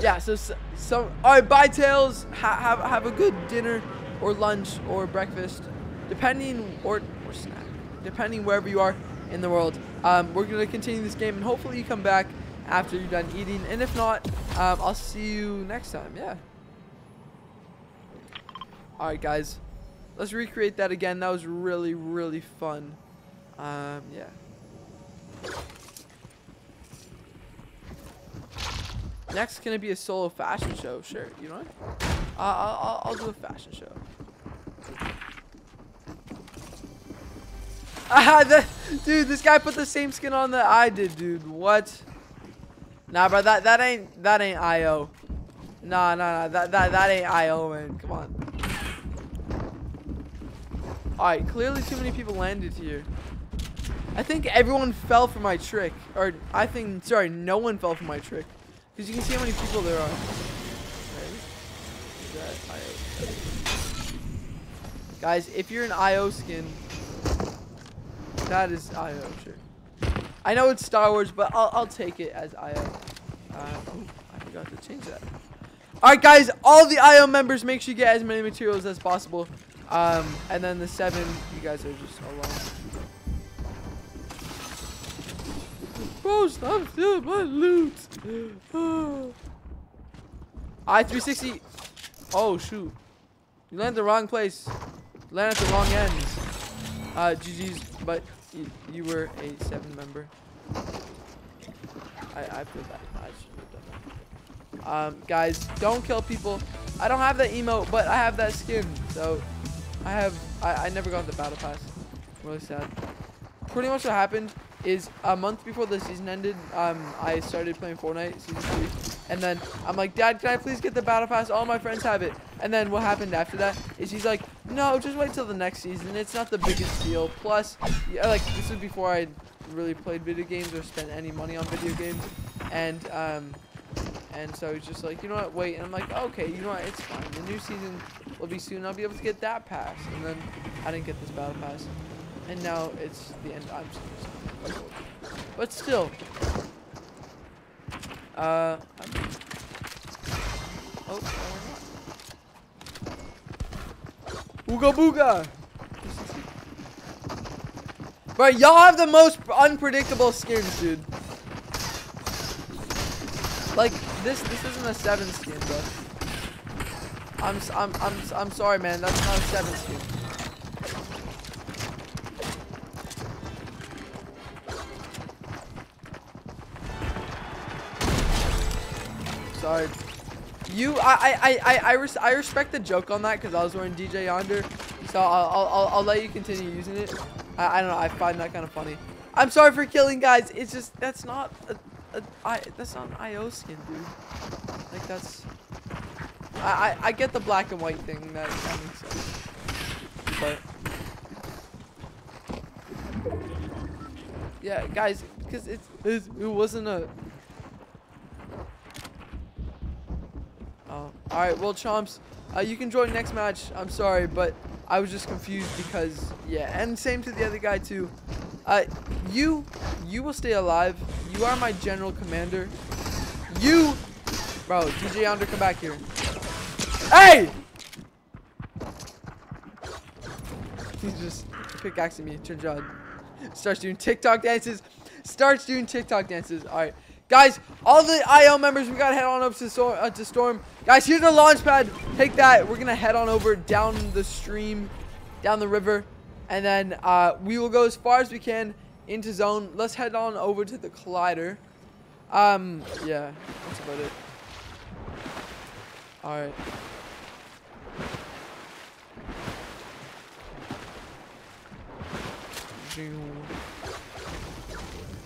Yeah. So, so, so all right. Bye, tails. Ha have have a good dinner, or lunch, or breakfast, depending or or snack, depending wherever you are in the world. Um, we're gonna continue this game, and hopefully you come back after you're done eating. And if not, um, I'll see you next time. Yeah. Alright, guys. Let's recreate that again. That was really, really fun. Um, yeah. Next, it be a solo fashion show? Sure. You know what? Uh, I'll, I'll, do a fashion show. [LAUGHS] Ah, the, dude, this guy put the same skin on that I did, dude. What? Nah, bro, that that ain't that ain't IO. Nah, nah, nah, that that that ain't IO, man. Come on. Alright, clearly too many people landed here. I think everyone fell for my trick. Or, I think, sorry, no one fell for my trick. Because you can see how many people there are. Guys, if you're an IO skin, that is IO, sure. I know it's Star Wars, but I'll, I'll take it as IO. Uh, I forgot to change that. Alright, guys, all the IO members, make sure you get as many materials as possible. Um, and then the seven, you guys are just alone. Bro, stop stealing my loot. I-360. Oh, shoot. You landed the wrong place. You landed at the wrong end. Uh, GG's, but you, you were a seven member. I, I feel bad. I should have done that. Um, guys, don't kill people. I don't have that emote, but I have that skin, so I have, I, I never got the battle pass. I'm really sad. Pretty much what happened is a month before the season ended, um, I started playing Fortnite season three, and then I'm like, Dad, can I please get the battle pass? All my friends have it. And then what happened after that is he's like, No, just wait till the next season. It's not the biggest deal. Plus, yeah, like this was before I really played video games or spent any money on video games, and um, and so he's just like, you know what, wait. And I'm like, okay, you know what, it's fine. The new season will be soon. I'll be able to get that pass. And then I didn't get this battle pass. And now it's the end. I'm just, but still. Uh. I'm, oh, Ooga booga! But y'all have the most unpredictable skins, dude. Like this, this isn't a seven skin, bro. I'm, I'm, I'm, I'm sorry, man. That's not a seven skin. Sorry. You, I, I, I, I, res I respect the joke on that because I was wearing DJ Yonder, so I'll, I'll, I'll let you continue using it. I, I don't know. I find that kind of funny. I'm sorry for killing guys. It's just that's not a, a I. That's not an IO skin, dude. Like that's. I, I, I get the black and white thing. That, that makes sense. But. Yeah, guys, because it's, it's, it wasn't a. Oh, All right, well, Chomps, uh, you can join next match. I'm sorry, but I was just confused because, yeah, and same to the other guy too. Uh, you, you will stay alive. You are my general commander. You, bro, DJ Yonder, come back here. Hey! He's just pickaxing me. Turns on. Starts doing TikTok dances. Starts doing TikTok dances. All right. Guys, all the IO members, we got to head on up to, Storm, uh, to Storm. Guys, here's the launch pad. Take that. We're to head on over down the stream, down the river. And then uh, we will go as far as we can into zone. Let's head on over to the collider. Um, yeah, that's about it. All right.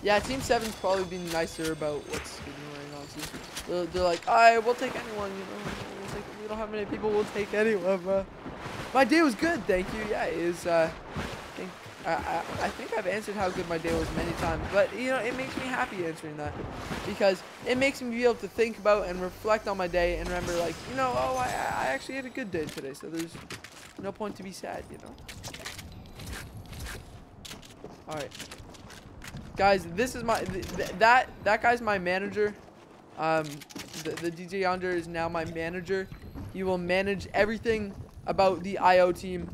Yeah, Team 7's probably being nicer about what's going right now. They're, they're like, alright, we'll take anyone, you know. We'll take, we don't have many people, we'll take anyone, bro. My day was good, thank you. Yeah, it was, uh, I think, I, I, I think I've answered how good my day was many times. But, you know, it makes me happy answering that. Because it makes me be able to think about and reflect on my day and remember, like, you know, oh, I, I actually had a good day today. So there's no point to be sad, you know. All right, guys. This is my th th that that guy's my manager. Um, the, the DJ yonder is now my manager. He will manage everything about the IO team.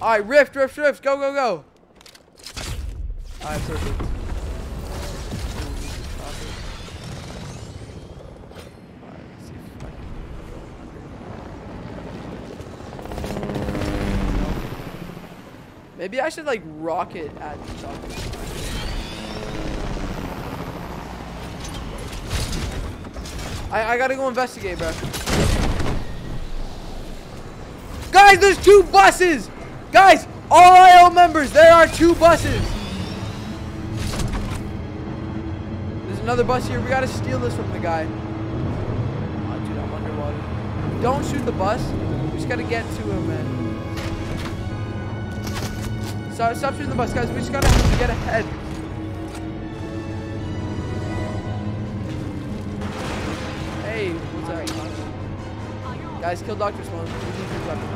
All right, Rift, Rift, Rift, go, go, go. All right, perfect. Maybe I should like rocket at chocolate. I, I gotta go investigate, bro. Guys, there's two buses! Guys, all IO members, there are two buses! There's another bus here. We gotta steal this from the guy. Oh, dude, I'm underwater. Don't shoot the bus. We just gotta get to him, man. Stop, stop shooting the bus, guys. We just gotta get ahead. Guys, kill Dr. Slone. We need these weapons.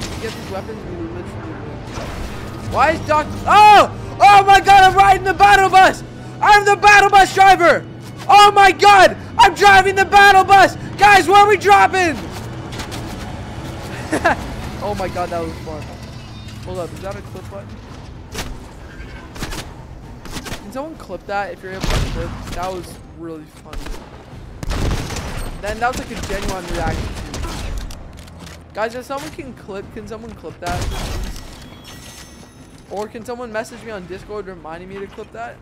If we get these weapons, we literally win. Why is Dr. Oh! Oh my god, I'm riding the battle bus! I'm the battle bus driver! Oh my god! I'm driving the battle bus! Guys, where are we dropping? [LAUGHS] oh my god, that was fun. Hold up, is that a clip button? Can someone clip that if you're able to clip? That was really funny. Then that was like a genuine reaction Guys, if someone can clip, can someone clip that? Or can someone message me on Discord reminding me to clip that?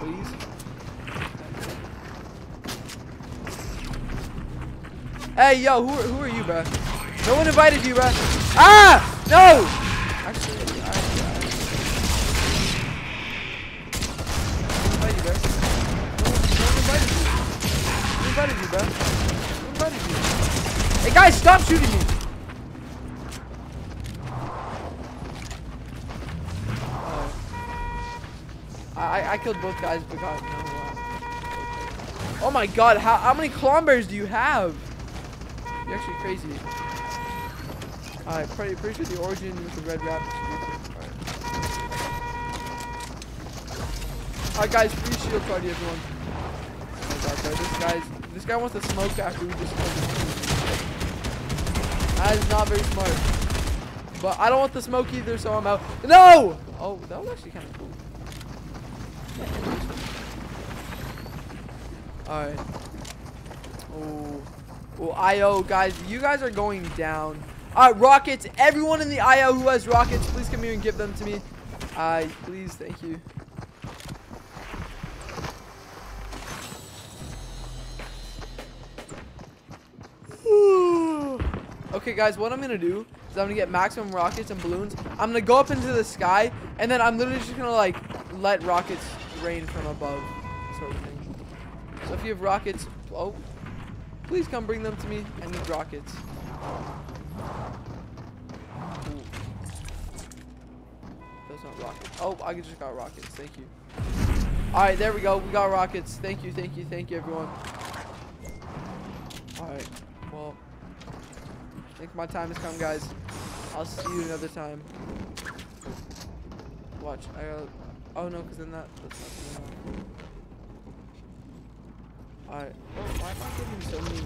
Please? Hey, yo, who, who are you, bro? No one invited you, bro. Ah! No! Stop shooting me. Oh. I, I killed both guys, but God, no. Uh, oh my God, how, how many clombers do you have? You're actually crazy. Alright, pretty, pretty sure the origin with the red Alright. Alright guys, free shield party everyone. Oh my god, bro, this guy's this guy wants to smoke after we just smoked. That is not very smart. But I don't want the smoke either, so I'm out. No! Oh, that was actually kind of cool. Alright. Oh. Oh, IO, guys. You guys are going down. Alright, rockets. Everyone in the IO who has rockets, please come here and give them to me. Uh, please, thank you. Okay, guys, what I'm going to do is I'm going to get maximum rockets and balloons. I'm going to go up into the sky, and then I'm literally just going to, like, let rockets rain from above, sort of thing. So if you have rockets, oh, please come bring them to me. I need rockets. Those aren't rockets. Oh, I just got rockets. Thank you. All right, there we go. We got rockets. Thank you, thank you, thank you, everyone. Alright, well. I think my time has come, guys. I'll see you another time. Watch, I got Oh no, because then that, that's not gonna Alright. Oh, why am I getting so?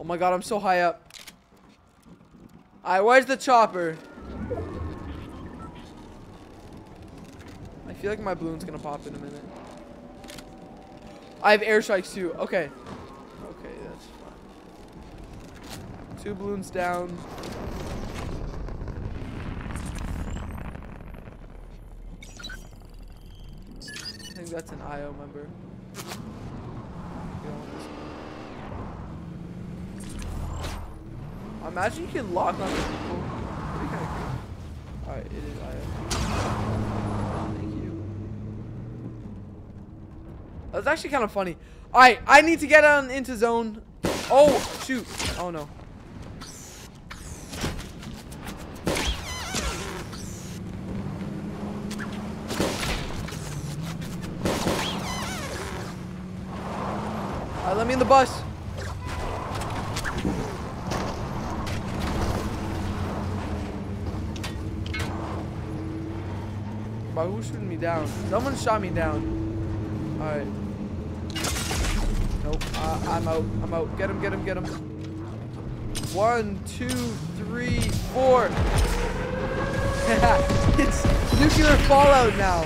Oh my god, I'm so high up. Alright, where's the chopper? I feel like my balloon's gonna pop in a minute. I have airstrikes too. Okay. Okay, that's. Two balloons down. I think that's an IO member. Imagine you can lock on people. Cool. Alright, it is IO. Thank you. That's actually kind of funny. Alright, I need to get on into zone. Oh, shoot. Oh, no. Alright, let me in the bus. But who's shooting me down? Someone shot me down. Alright. Nope. Uh, I'm out. I'm out. Get him, get him, get him. One, two, three, four. [LAUGHS] it's nuclear fallout now.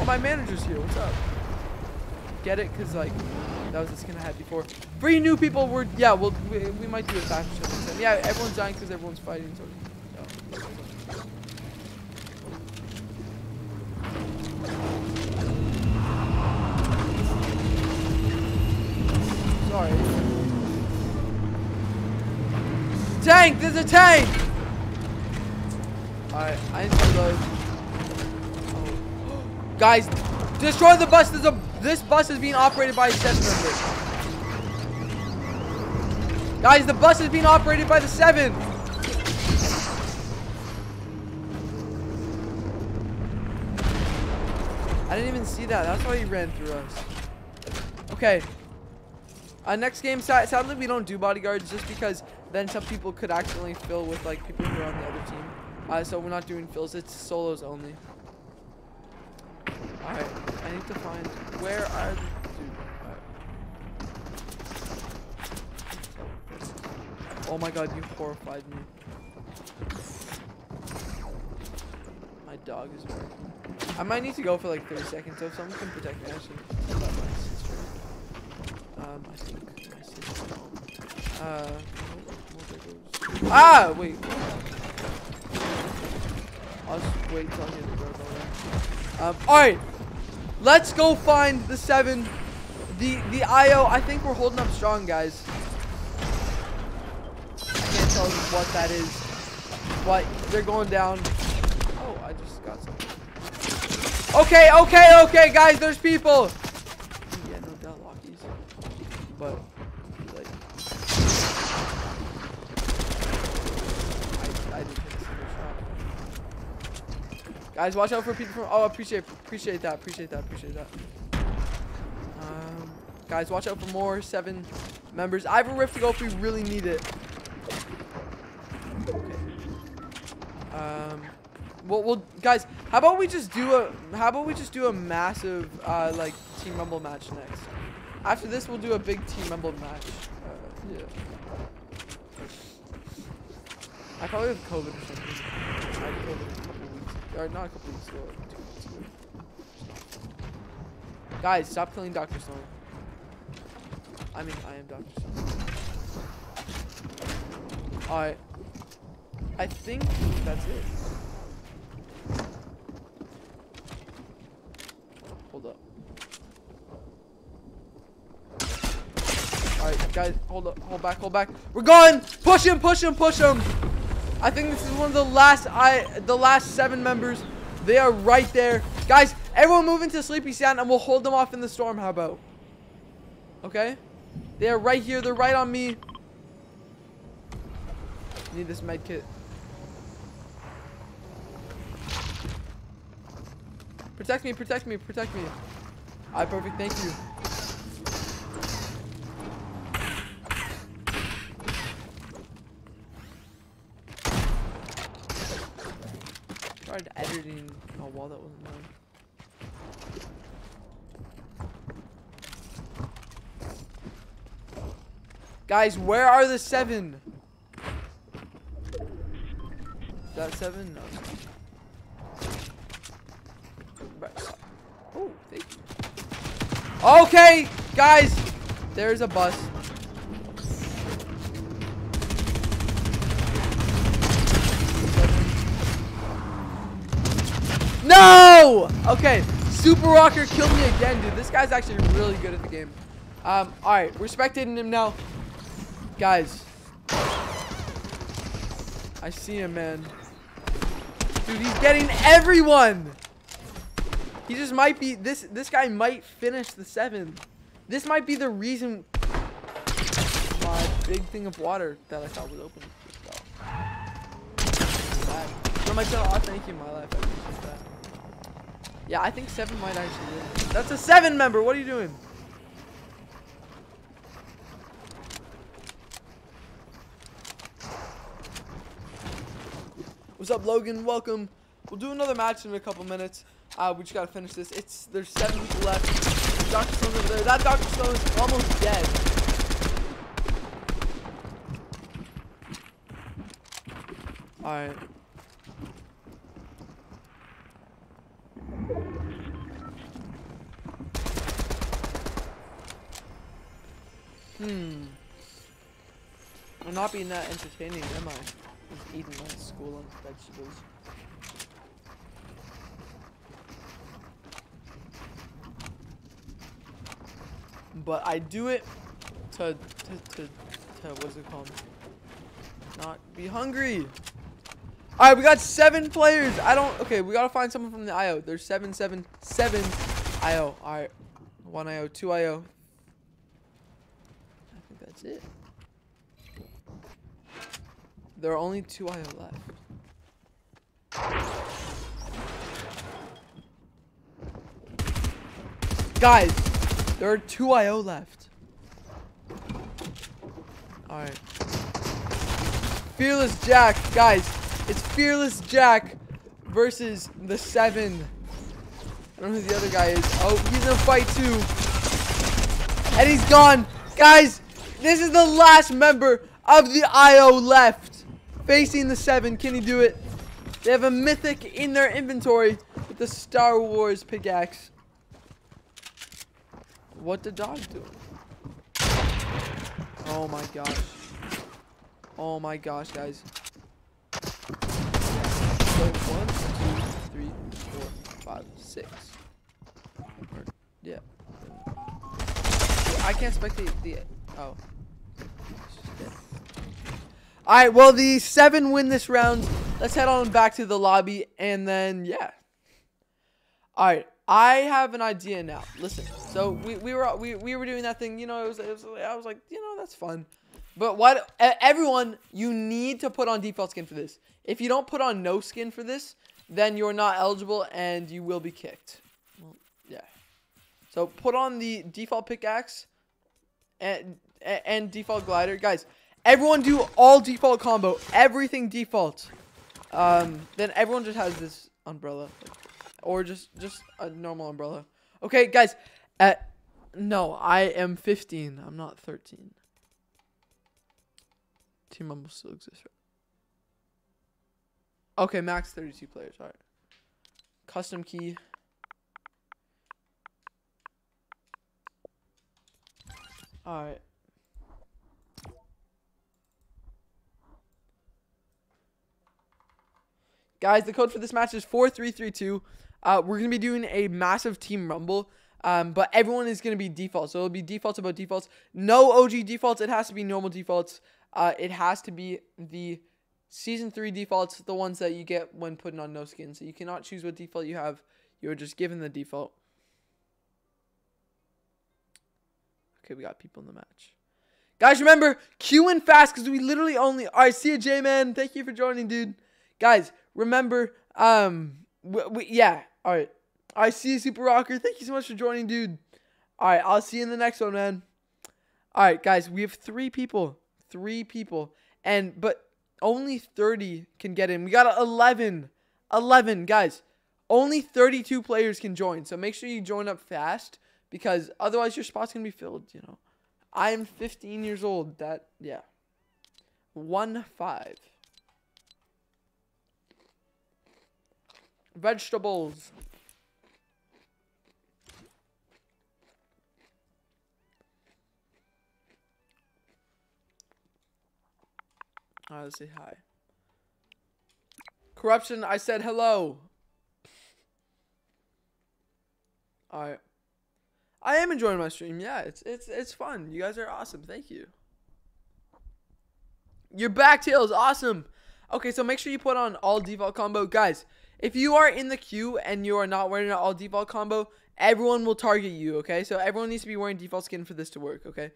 Oh, my manager's here. What's up? Get it? Because, like, that was the skin I had before. Three new people were, yeah, well, we, we might do a faction. Yeah, everyone's dying because everyone's fighting. So, yeah. Sorry. Tank! There's a tank! Alright, I need to reload. Oh. [GASPS] Guys, destroy the bus. There's a this bus is being operated by a seven member. Guys, the bus is being operated by the seven. I didn't even see that. That's why he ran through us. Okay. Uh, next game, sadly, we don't do bodyguards just because then some people could accidentally fill with like people who are on the other team. Uh, so we're not doing fills. It's solos only. Alright, I need to find where are the dude. Right. Oh my god, you horrified me. My dog is barking. I might need to go for like 30 seconds, so if someone can protect me, actually. Um, I think my sister. Uh, ah, wait. I'll just wait till I hit the road. Um, all right, let's go find the seven. The the IO. I think we're holding up strong, guys. I can't tell you what that is, but they're going down. Oh, I just got something. Okay, okay, okay, guys. There's people. Yeah, no doubt, Lockies. But like, I, I didn't hit a single shot. Guys, watch out for people from. Oh, appreciate, appreciate that, appreciate that, appreciate that. Um, guys, watch out for more seven members. I have a rift to go if we really need it. Okay. Um, well, well, guys, how about we just do a? How about we just do a massive, uh, like team rumble match next? After this, we'll do a big team rumble match. Uh, yeah. I probably have COVID or something. I had COVID or not a couple weeks ago, like two weeks ago. Guys, stop killing Dr. Stone. I mean, I am Dr. Stone. Alright. I think that's it. Hold up. Alright, guys, hold up, hold back, hold back. We're going! Push him, push him, push him! I think this is one of the last I the last seven members. They are right there. Guys, everyone move into Sleepy Sound and we'll hold them off in the storm. How about? Okay? They are right here. They're right on me. Need this med kit. Protect me, protect me, protect me. Alright, perfect. Thank you. Editing a wall that wasn't mine. Guys, where are the seven? Is that seven? No. Oh, thank you. Okay, guys, there's a bus. No! Okay, Super Rocker killed me again, dude. This guy's actually really good at the game. Um, alright, we're spectating him now. Guys. I see him, man. Dude, he's getting everyone! He just might be, this this guy might finish the seven. This might be the reason my big thing of water that I thought was open. From my channel, oh, thank you, my life. Yeah, I think seven might actually win. That's a seven member. What are you doing? What's up, Logan? Welcome. We'll do another match in a couple minutes. Uh, we just gotta finish this. It's there's seven people left. Doctor Stone's over there. That Doctor Stone is almost dead. All right. Hmm. I'm not being that entertaining, am I? Just eating my school lunch vegetables. But I do it to, to, to, to what's it called? Not be hungry. All right, we got seven players. I don't, okay, we got to find someone from the IO. There's seven, seven, seven IO. All right, one IO, two IO, that's it. There are only two IO left. Guys, there are two IO left. Alright. Fearless Jack. Guys, it's Fearless Jack versus the seven. I don't know who the other guy is. Oh, he's in a fight too. And he's gone. Guys, this is the last member of the IO left. Facing the seven. Can he do it? They have a mythic in their inventory with the Star Wars pickaxe. What the dog do? Oh my gosh. Oh my gosh, guys. So one, two, three, four, five, six. Yeah. I can't spectate the Oh. Alright, well, the seven win this round. Let's head on back to the lobby, and then, yeah. Alright, I have an idea now. Listen, so we, we were we, we were doing that thing, you know, it was, it was, I was like, you know, that's fun. But what, everyone, you need to put on default skin for this. If you don't put on no skin for this, then you're not eligible, and you will be kicked. Well, yeah. So put on the default pickaxe, and and default glider. Guys, everyone do all default combo. Everything default. Um, then everyone just has this umbrella. Or just, just a normal umbrella. Okay, guys. Uh, no, I am 15. I'm not 13. Team Rumble still exists, right? Okay, max 32 players. All right. Custom key. All right. Guys, the code for this match is 4332. Uh, we're going to be doing a massive team rumble. Um, but everyone is going to be default. So it'll be defaults about defaults. No OG defaults. It has to be normal defaults. Uh, it has to be the season 3 defaults, the ones that you get when putting on no skin. So you cannot choose what default you have. You're just given the default. Okay, we got people in the match. Guys, remember, queue in fast because we literally only... Alright, see you, J-Man. Thank you for joining, dude. Guys, remember, um, yeah, all right. I see you, Super Rocker. Thank you so much for joining, dude. All right, I'll see you in the next one, man. All right, guys, we have three people, three people, and but only 30 can get in. We got 11, 11, guys. only 32 players can join. So make sure you join up fast because otherwise your spot's going to be filled, you know. I am 15 years old. That, yeah. 1 5. Vegetables. Alright, let's say hi. Corruption, I said hello. Alright. I am enjoying my stream. Yeah, it's it's it's fun. You guys are awesome. Thank you. Your back tail is Awesome. Okay, so make sure you put on all default combo. Guys, if you are in the queue and you are not wearing an all default combo, everyone will target you, okay? So everyone needs to be wearing default skin for this to work, okay?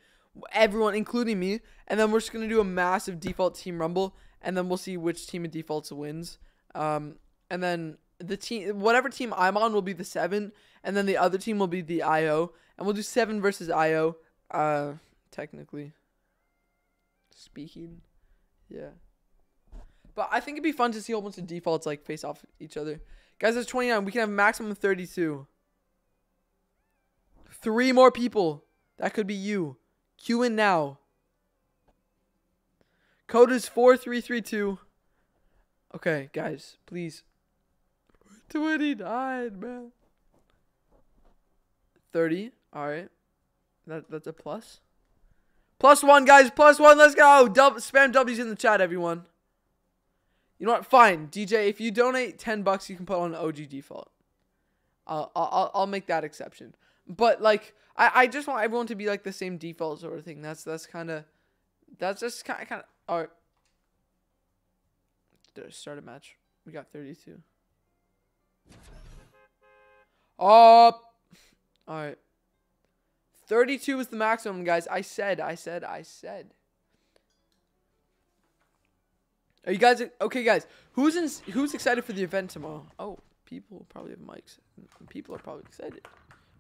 Everyone, including me. And then we're just going to do a massive default team rumble. And then we'll see which team of defaults wins. Um, and then the team, whatever team I'm on will be the seven. And then the other team will be the IO. And we'll do seven versus IO, uh, technically speaking. Yeah. But I think it'd be fun to see a whole bunch of defaults like face off each other. Guys, it's 29. We can have maximum 32. Three more people. That could be you. Queue in now. Code is 4332. Okay, guys, please. 29, man. 30. All right. That that's a plus. Plus one, guys. Plus one. Let's go. Spam W's in the chat, everyone. You know what? Fine, DJ. If you donate ten bucks, you can put on OG default. I'll I'll I'll make that exception. But like, I I just want everyone to be like the same default sort of thing. That's that's kind of, that's just kind of kind of. All right. Start a match. We got thirty two. Up. All right. 32 is the maximum, guys. I said, I said, I said. Are you guys okay, guys? Who's in, who's excited for the event tomorrow? Oh, people probably have mics. People are probably excited,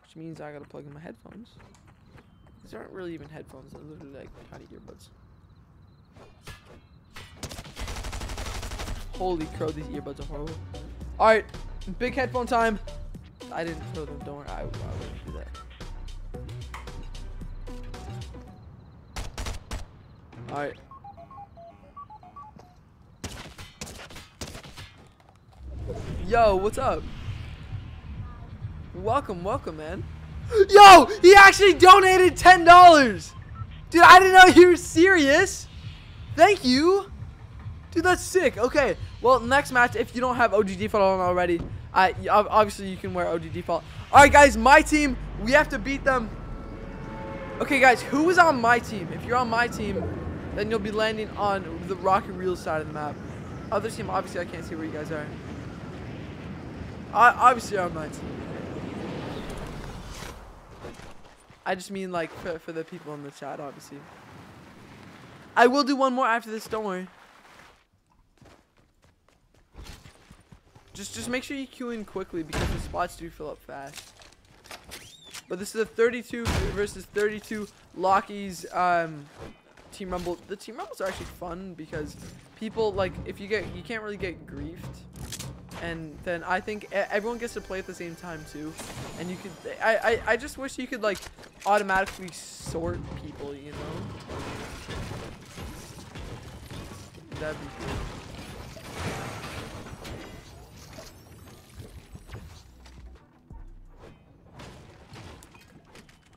which means I gotta plug in my headphones. These aren't really even headphones. They're literally like tiny earbuds. Holy crow, these earbuds are horrible. All right, big headphone time. I didn't throw them. Don't worry. I, I wouldn't do that. All right. Yo, what's up? Welcome, welcome, man. Yo, he actually donated $10. Dude, I didn't know you were serious. Thank you. Dude, that's sick. Okay, well, next match, if you don't have OG default on already, I obviously you can wear OG default. All right, guys, my team, we have to beat them. Okay, guys, who is on my team? If you're on my team, then you'll be landing on the Rocky Reel side of the map. Other team, obviously, I can't see where you guys are. I obviously my team. I just mean like for, for the people in the chat, obviously. I will do one more after this, don't worry. Just just make sure you queue in quickly because the spots do fill up fast. But this is a 32 versus 32 Lachyz um, Team Rumble. The Team Rumbles are actually fun because people like if you get you can't really get griefed. And then I think everyone gets to play at the same time too. And you could I, I, I just wish you could like automatically sort people, you know? That'd be cool.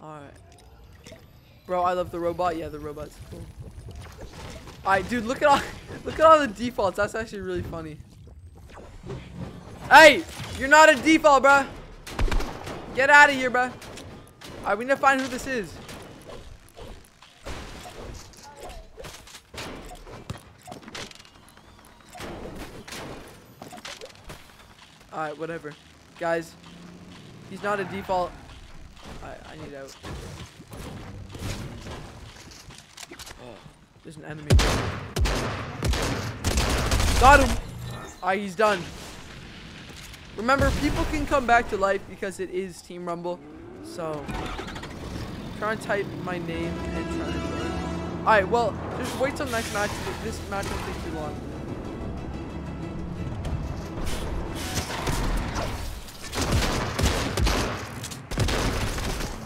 Alright. Bro, I love the robot. Yeah, the robot's cool. Alright, dude, look at all [LAUGHS] look at all the defaults. That's actually really funny. Hey! You're not a default, bruh. Get out of here, bruh. Alright, we need to find who this is. Alright, whatever. Guys, he's not a default. I, I need out. Oh, there's an enemy. Got him! Alright, he's done. Remember, people can come back to life because it is Team Rumble. So, try and type my name and try to. Alright, well, just wait till next match. This match won't take too long.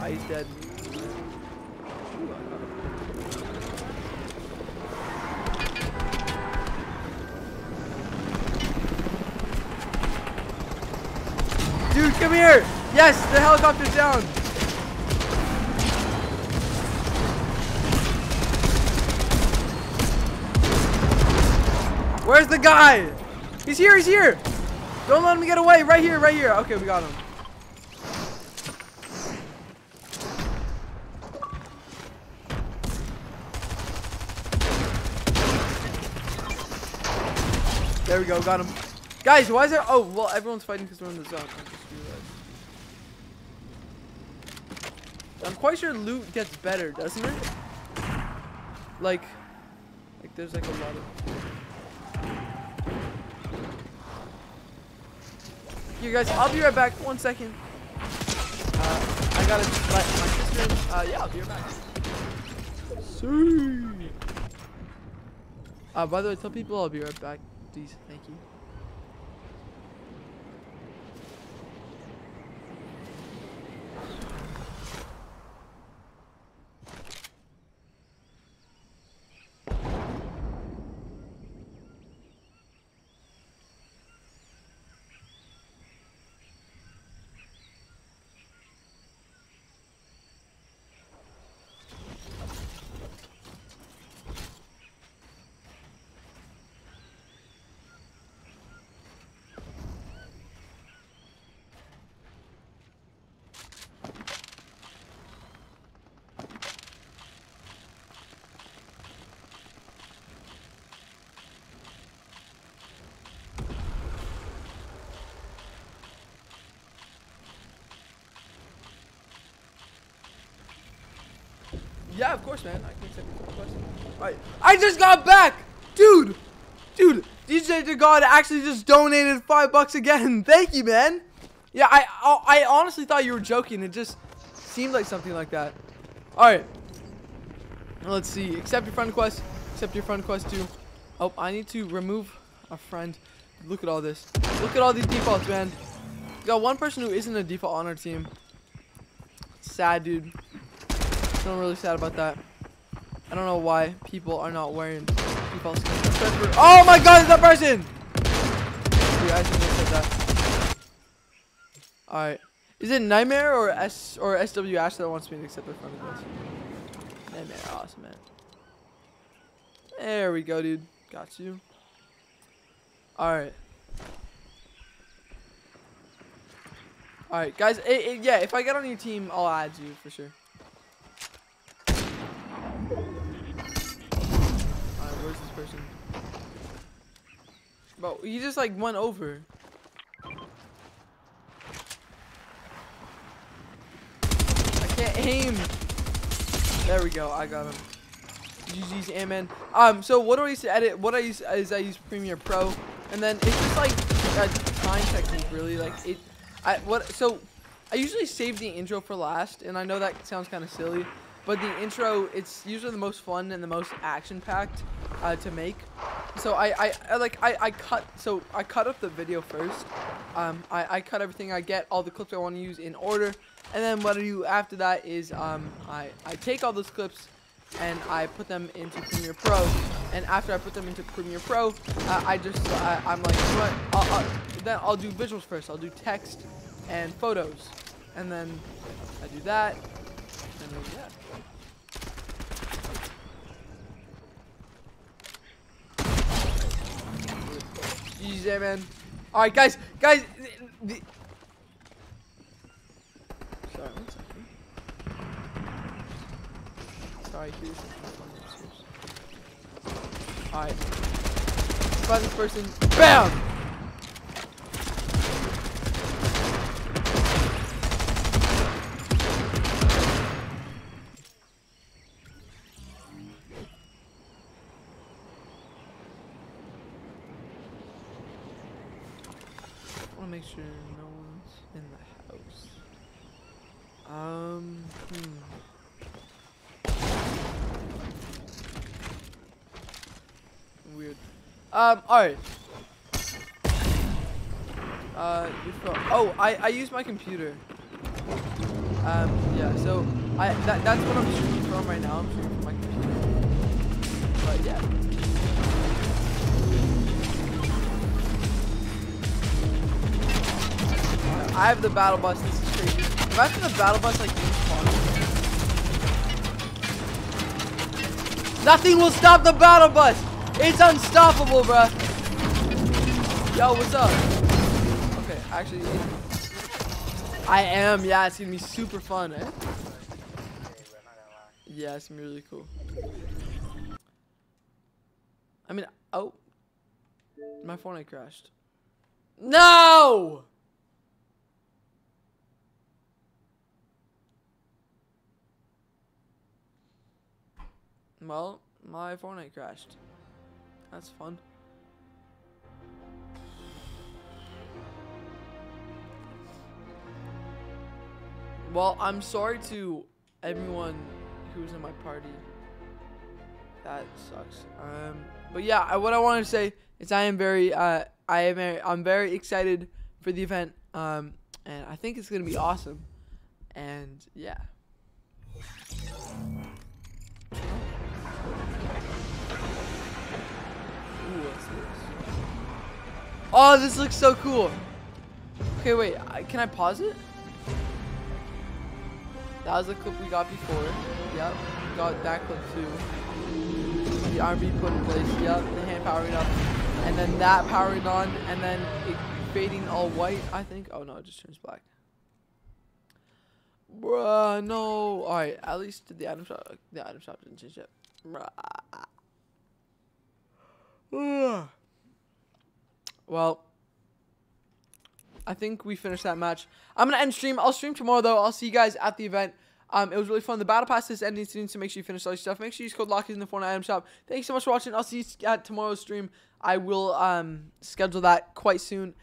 Ah, he's dead. Come here! Yes, the helicopter's down! Where's the guy? He's here, he's here! Don't let him get away! Right here, right here! Okay, we got him. There we go, got him. Guys, why is there? Oh, well, everyone's fighting because we're in the zone. I just realized. I'm quite sure loot gets better, doesn't it? Like, like there's like a lot of. You guys, I'll be right back. One second. Uh, I gotta let my sister in. Uh, yeah, I'll be right back. See. Uh, by the way, tell people I'll be right back. Please, thank you. Yeah, of course, man. I can accept your. Alright. I just got back! Dude! Dude, DJ to God actually just donated five bucks again. [LAUGHS] Thank you, man. Yeah, I, I I honestly thought you were joking. It just seemed like something like that. Alright. Let's see. Accept your friend request. Accept your friend request too. Oh, I need to remove a friend. Look at all this. Look at all these defaults, man. We got one person who isn't a default on our team. Sad, dude. I'm really sad about that. I don't know why people are not wearing skins. Oh my god, it's that person! Yeah, I shouldn't have said that. Alright. Is it Nightmare or S or SW Ash that wants me to accept their friend request? Nightmare, awesome man. There we go, dude. Got you. Alright. Alright, guys. eh, eh, yeah, if I get on your team, I'll add you for sure. Bro, he just like went over. I can't aim. There we go. I got him. GG's Amen. Um, so what do I use to edit? What I use is I use Premiere Pro, and then it's just like a time technique, really. Like it, I what so I usually save the intro for last, and I know that sounds kind of silly, but the intro it's usually the most fun and the most action packed uh, to make. So I, I, I like I, I cut so I cut up the video first. Um, I, I cut everything. I get all the clips I want to use in order, and then what I do after that is um I I take all those clips and I put them into Premiere Pro. And after I put them into Premiere Pro, uh, I just I, I'm like, you know what? I'll, I'll, then I'll do visuals first. I'll do text and photos, and then I do that, and then yeah. GG, man. All right, guys, guys. Sorry, one second. Sorry, Alright. Find this person. BAM! Sure no one's in the house. Um, hmm. Weird. Um, alright. Uh. Oh, I, I use my computer. Um, yeah, so I that, that's what I'm streaming from right now. I'm from my computer. But yeah. I have the battle bus. This is crazy. Imagine the battle bus like being. Nothing will stop the battle bus. It's unstoppable, bruh. Yo, what's up? Okay, actually, I am. Yeah, it's gonna be super fun, eh? Yeah, it's gonna be really cool. I mean, oh, my Fortnite crashed. No! Well, my Fortnite crashed. That's fun. Well, I'm sorry to everyone who's in my party. That sucks. Um, but yeah, I, what I want to say is I am very, uh, I am, very, I'm very excited for the event. Um, and I think it's gonna be awesome. And yeah. Ooh, what's this? Oh, this looks so cool. Okay, wait. I, can I pause it? That was the clip we got before. Yep. Got that clip too. The RB put in place. Yep. The hand powering up. And then that powering on. And then it fading all white, I think. Oh, no. It just turns black. Bruh, no. Alright. At least the item shop. The item shop didn't change yet. Bruh. Well, I think we finished that match. I'm gonna end stream. I'll stream tomorrow though. I'll see you guys at the event. Um, it was really fun. The battle pass is ending soon, so make sure you finish all your stuff. Make sure you use code Lachyz in the Fortnite item shop. Thanks so much for watching. I'll see you at tomorrow's stream. I will um schedule that quite soon.